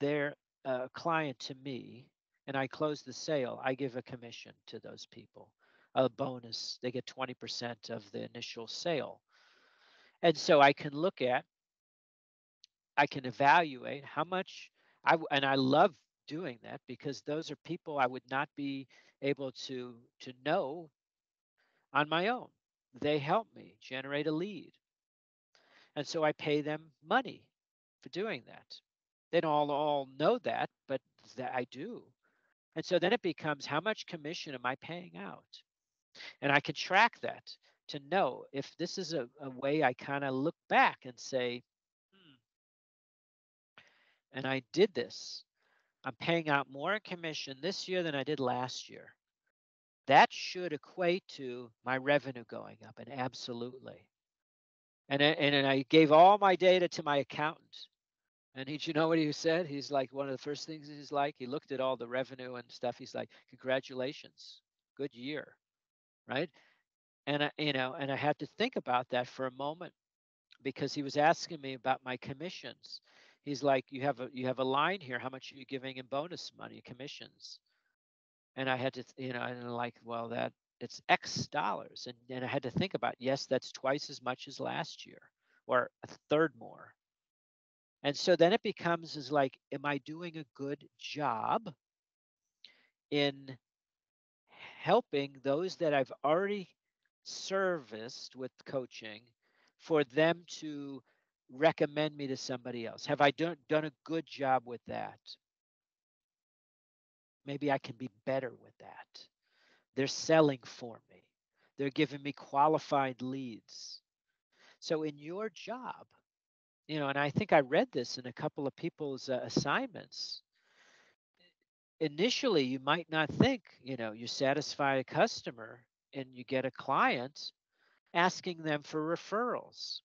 their uh, client to me and I close the sale, I give a commission to those people, a bonus. They get 20% of the initial sale. And so I can look at, I can evaluate how much I, and I love doing that because those are people I would not be able to to know on my own. They help me generate a lead. And so I pay them money for doing that. They don't all, all know that, but that I do. And so then it becomes how much commission am I paying out? And I can track that to know if this is a, a way I kind of look back and say, hmm, and I did this. I'm paying out more in commission this year than I did last year. That should equate to my revenue going up and absolutely. And and, and i gave all my data to my accountant. And did [LAUGHS] you know what he said? He's like one of the first things he's like he looked at all the revenue and stuff. He's like congratulations. Good year right and I, you know and i had to think about that for a moment because he was asking me about my commissions he's like you have a you have a line here how much are you giving in bonus money commissions and I had to, you know, and like, well, that it's X dollars, and and I had to think about, yes, that's twice as much as last year. or a third more. And so then it becomes is like, am I doing a good job in helping those that I've already serviced with coaching for them to recommend me to somebody else? Have I done, done a good job with that? Maybe I can be better with that. They're selling for me, they're giving me qualified leads. So, in your job, you know, and I think I read this in a couple of people's uh, assignments. Initially, you might not think, you know, you satisfy a customer and you get a client asking them for referrals.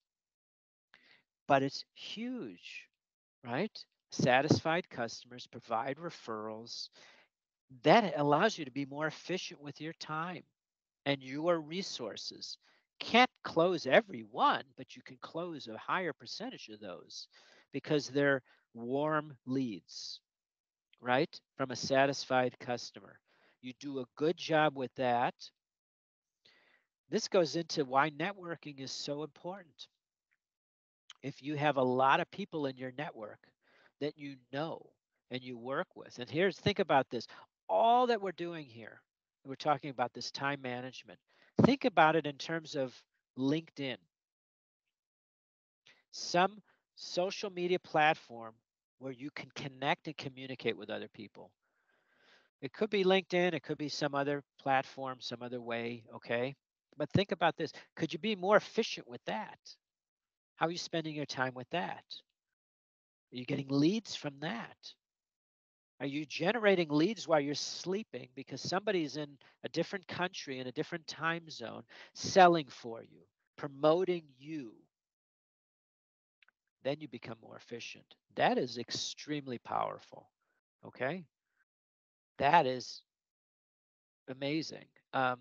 But it's huge, right? Satisfied customers provide referrals. That allows you to be more efficient with your time and your resources. Can't close every one, but you can close a higher percentage of those because they're warm leads, right? From a satisfied customer. You do a good job with that. This goes into why networking is so important. If you have a lot of people in your network that you know and you work with, and here's think about this all that we're doing here, we're talking about this time management. Think about it in terms of LinkedIn, some social media platform where you can connect and communicate with other people. It could be LinkedIn, it could be some other platform, some other way, okay? But think about this. Could you be more efficient with that? How are you spending your time with that? Are you getting leads from that? Are you generating leads while you're sleeping because somebody's in a different country, in a different time zone, selling for you, promoting you? Then you become more efficient. That is extremely powerful. Okay. That is amazing. Um,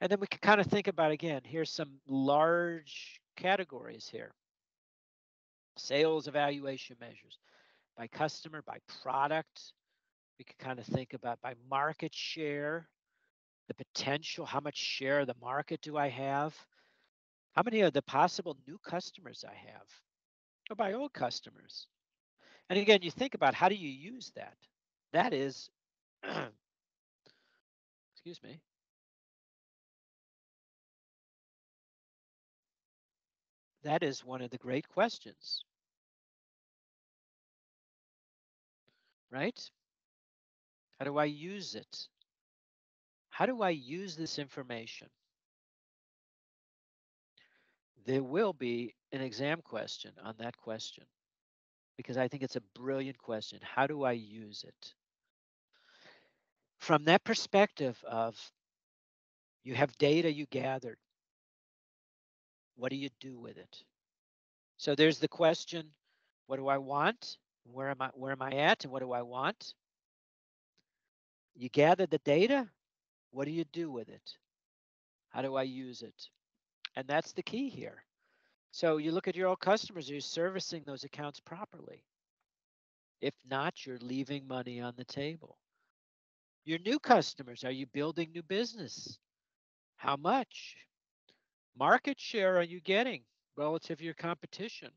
and then we can kind of think about again, here's some large categories here sales evaluation measures by customer, by product. We could kind of think about by market share, the potential, how much share of the market do I have? How many of the possible new customers I have? Or by old customers? And again, you think about how do you use that? That is, [CLEARS THROAT] excuse me. That is one of the great questions. right? How do I use it? How do I use this information? There will be an exam question on that question because I think it's a brilliant question. How do I use it? From that perspective of you have data you gathered, what do you do with it? So there's the question, what do I want? Where am I where am I at and what do I want? You gather the data, what do you do with it? How do I use it? And that's the key here. So you look at your old customers, are you servicing those accounts properly? If not, you're leaving money on the table. Your new customers, are you building new business? How much? Market share are you getting relative to your competition?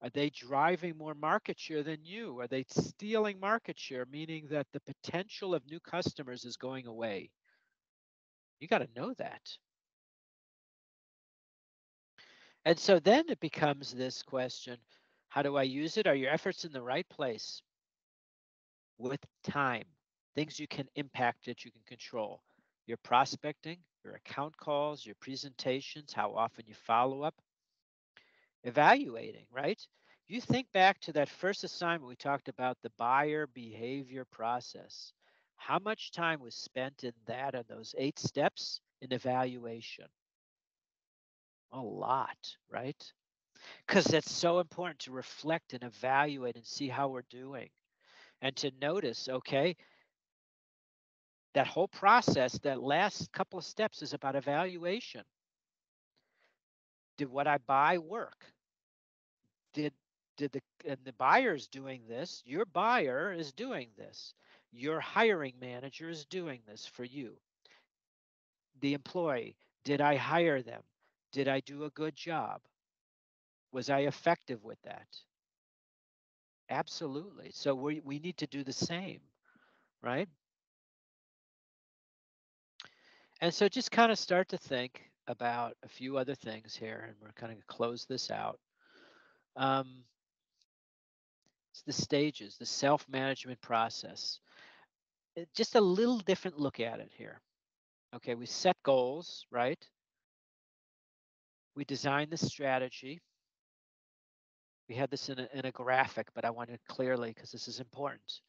Are they driving more market share than you? Are they stealing market share, meaning that the potential of new customers is going away? You got to know that. And so then it becomes this question how do I use it? Are your efforts in the right place? With time, things you can impact that you can control. Your prospecting, your account calls, your presentations, how often you follow up, evaluating, right? You think back to that first assignment we talked about the buyer behavior process. How much time was spent in that and those eight steps in evaluation? A lot, right? Because it's so important to reflect and evaluate and see how we're doing and to notice, okay, that whole process, that last couple of steps is about evaluation. Did what I buy work? Did did the and the buyer's doing this? Your buyer is doing this. Your hiring manager is doing this for you. The employee, did I hire them? Did I do a good job? Was I effective with that? Absolutely. So we, we need to do the same, right? And so just kind of start to think about a few other things here, and we're kind of close this out. Um, it's the stages, the self-management process. Just a little different look at it here. Okay, we set goals, right? We design the strategy. We had this in a, in a graphic, but I want it clearly because this is important.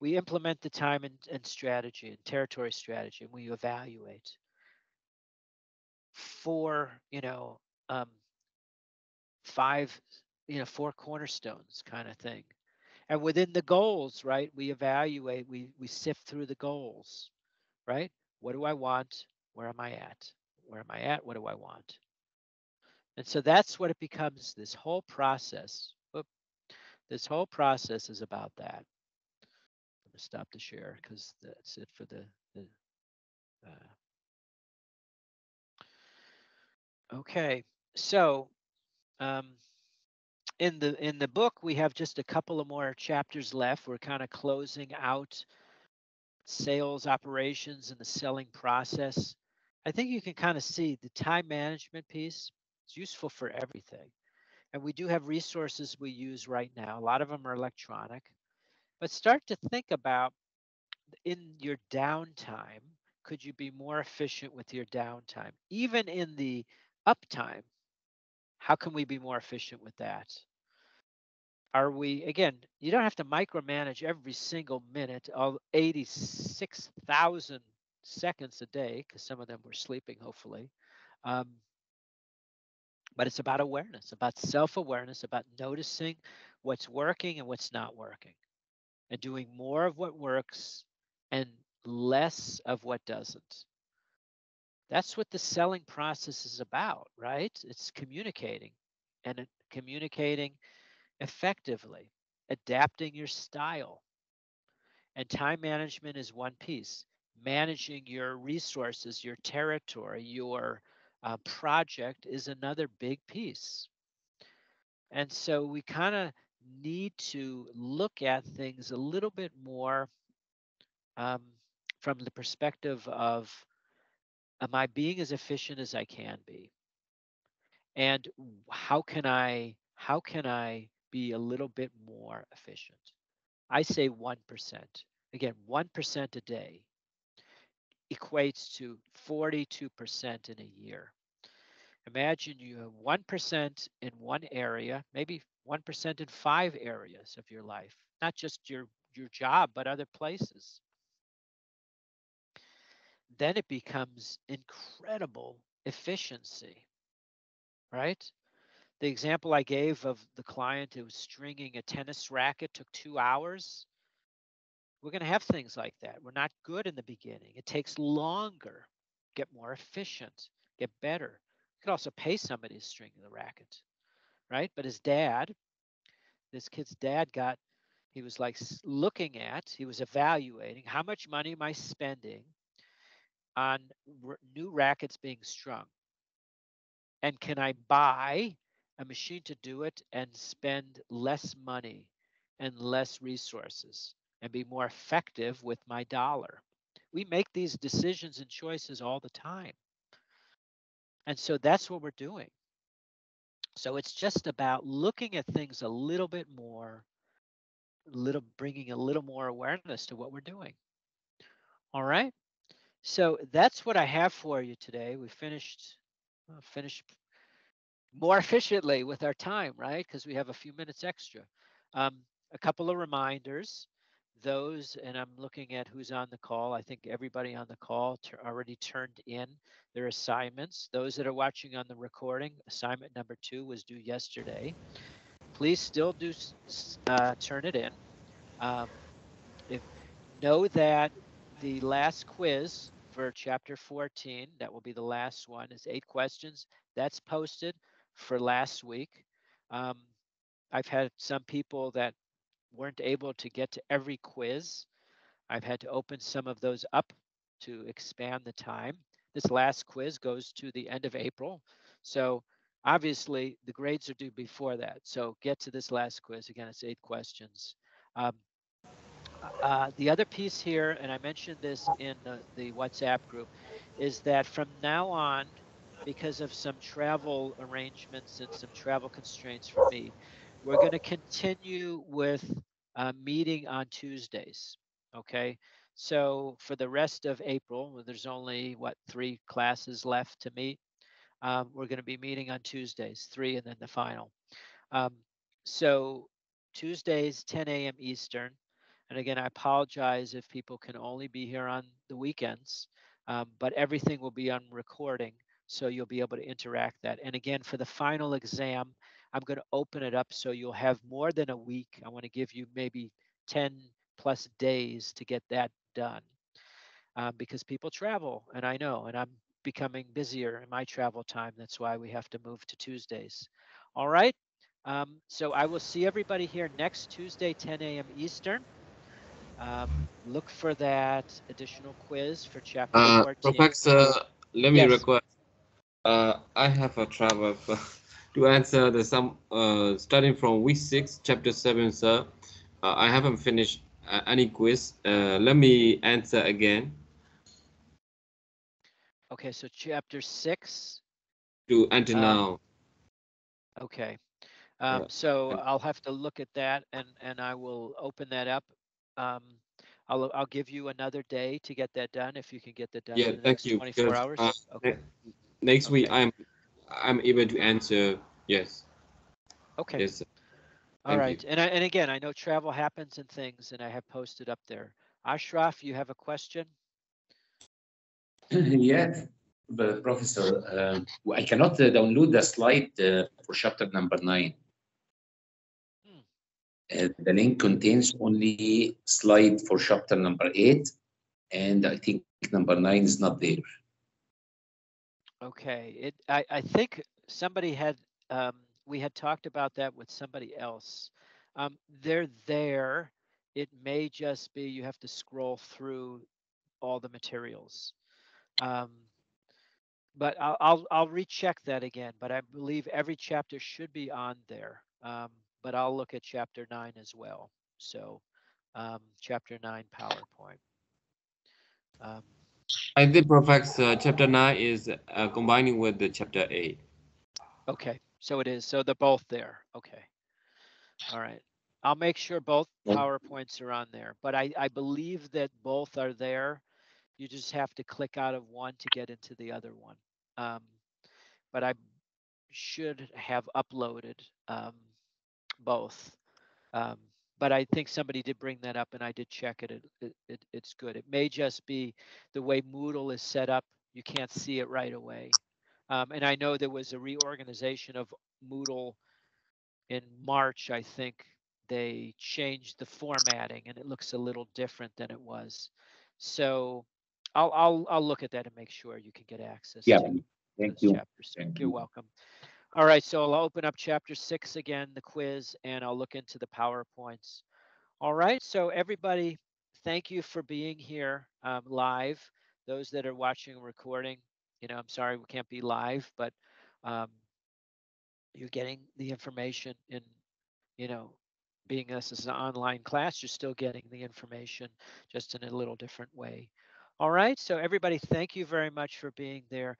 We implement the time and, and strategy and territory strategy, and we evaluate four, you know, um, five, you know, four cornerstones kind of thing. And within the goals, right, we evaluate, we we sift through the goals, right? What do I want? Where am I at? Where am I at? What do I want? And so that's what it becomes. This whole process, whoop, this whole process is about that. I'm gonna stop the share because that's it for the, the uh, okay. So um, in the in the book we have just a couple of more chapters left. We're kind of closing out sales operations and the selling process. I think you can kind of see the time management piece it's useful for everything. And we do have resources we use right now. A lot of them are electronic. But start to think about in your downtime, could you be more efficient with your downtime? Even in the uptime, how can we be more efficient with that? Are we, again, you don't have to micromanage every single minute, of 86,000 seconds a day, because some of them were sleeping, hopefully. Um, but it's about awareness, about self awareness, about noticing what's working and what's not working, and doing more of what works and less of what doesn't. That's what the selling process is about, right? It's communicating and communicating effectively, adapting your style. And time management is one piece. Managing your resources, your territory, your uh, project is another big piece. And so we kind of need to look at things a little bit more um, from the perspective of am I being as efficient as I can be? And how can I how can I be a little bit more efficient? I say 1%. Again, 1% a day equates to 42% in a year. Imagine you have 1% in one area, maybe 1% in five areas of your life, not just your, your job, but other places. Then it becomes incredible efficiency, right? The example I gave of the client who was stringing a tennis racket took two hours we're going to have things like that. We're not good in the beginning. It takes longer, get more efficient, get better. You could also pay somebody to string the racket, right? But his dad, this kid's dad got, he was like looking at, he was evaluating how much money am I spending on r- new rackets being strung? And can I buy a machine to do it and spend less money and less resources? And be more effective with my dollar. We make these decisions and choices all the time. And so that's what we're doing. So it's just about looking at things a little bit more, little bringing a little more awareness to what we're doing. All right. So that's what I have for you today. We finished uh, finished more efficiently with our time, right? Because we have a few minutes extra. Um, a couple of reminders those, and I'm looking at who's on the call. I think everybody on the call t- already turned in their assignments. Those that are watching on the recording, assignment number two was due yesterday. Please still do uh, turn it in. Um, if know that the last quiz for chapter 14, that will be the last one, is eight questions. That's posted for last week. Um, I've had some people that weren't able to get to every quiz. I've had to open some of those up to expand the time. This last quiz goes to the end of April. So obviously the grades are due before that. So get to this last quiz. Again, it's eight questions. Um, uh, the other piece here, and I mentioned this in the, the WhatsApp group, is that from now on, because of some travel arrangements and some travel constraints for me, we're going to continue with uh, meeting on Tuesdays. Okay. So for the rest of April, there's only what three classes left to meet. Um, we're going to be meeting on Tuesdays, three, and then the final. Um, so Tuesdays, 10 a.m. Eastern. And again, I apologize if people can only be here on the weekends, um, but everything will be on recording. So you'll be able to interact that. And again, for the final exam, I'm going to open it up so you'll have more than a week. I want to give you maybe 10 plus days to get that done um, because people travel, and I know, and I'm becoming busier in my travel time. That's why we have to move to Tuesdays. All right. Um, so I will see everybody here next Tuesday, 10 a.m. Eastern. Um, look for that additional quiz for chapter Uh, 14. Professor, let me Yes. request. Uh, I have a trouble [LAUGHS] to answer the some uh, starting from week six, chapter seven, sir. Uh, I haven't finished uh, any quiz. Uh, let me answer again Okay, so chapter six. to until Uh, now. Okay. Um, Yeah, so I'll have to look at that and, and I will open that up. Um, I'll, I'll give you another day to get that done if you can get that done Yeah, in the thank next you, 24 hours. uh, Okay. Next week, I'm I'm able to answer. Yes. Okay. Yes. sir. All thank you. And I, and again, I know travel happens and things and I have posted up there. Ashraf, you have a question? [CLEARS THROAT] Yes, but Professor, uh, I cannot uh, download the slide uh, for chapter number nine. Hmm. Uh, the link contains only slide for chapter number eight, and I think number nine is not there. Okay, it, I, I think somebody had, um, we had talked about that with somebody else. Um, they're there. It may just be you have to scroll through all the materials. Um, but I'll, I'll, I'll recheck that again, but I believe every chapter should be on there. Um, but I'll look at chapter nine as well. So, um, chapter nine PowerPoint. Um, I think Professor chapter nine is uh, combining with the chapter eight. Okay, so it is. So they're both there. Okay. All right. I'll make sure both PowerPoints are on there, but I, I believe that both are there. You just have to click out of one to get into the other one. Um, but I should have uploaded um, both. Um, but I think somebody did bring that up and I did check it. It, it, it. It's good. It may just be the way Moodle is set up. You can't see it right away. Um, and I know there was a reorganization of Moodle in March, I think they changed the formatting and it looks a little different than it was. So I'll, I'll, I'll look at that and make sure you can get access Yeah, to thank you. Thank You're you. welcome. All right, so I'll open up chapter six again, the quiz, and I'll look into the PowerPoints. All right, so everybody, thank you for being here um, live. Those that are watching a recording, you know, I'm sorry we can't be live, but um, you're getting the information in, you know, being this is an online class, you're still getting the information just in a little different way. All right, so everybody, thank you very much for being there.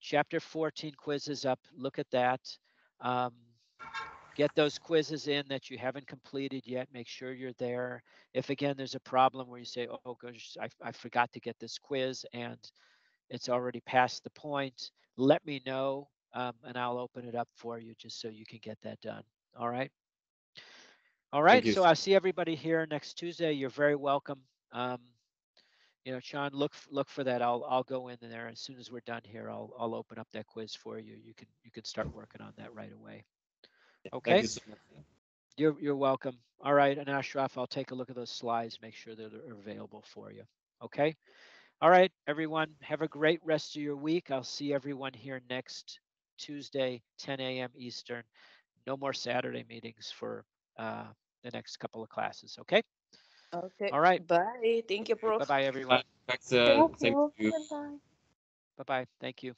Chapter 14 quizzes up, look at that. Um, get those quizzes in that you haven't completed yet, make sure you're there. If again, there's a problem where you say, oh gosh, I, I forgot to get this quiz and it's already past the point, let me know um, and I'll open it up for you just so you can get that done. All right. All right, so. I'll see everybody here next Tuesday. You're very welcome. Um, you know, Sean, look look for that. I'll I'll go in there as soon as we're done here. I'll I'll open up that quiz for you. You can you can start working on that right away. Okay, Thank you so you're you're welcome. All right, and Ashraf, I'll take a look at those slides, make sure that they're available for you. Okay. All right, everyone, have a great rest of your week. I'll see everyone here next Tuesday, 10 a.m. Eastern. No more Saturday meetings for uh, the next couple of classes. Okay. Okay. All right. Bye. Thank you, Prof. Bye bye, everyone. Professor, Thank thank you. you. Bye bye. Thank you.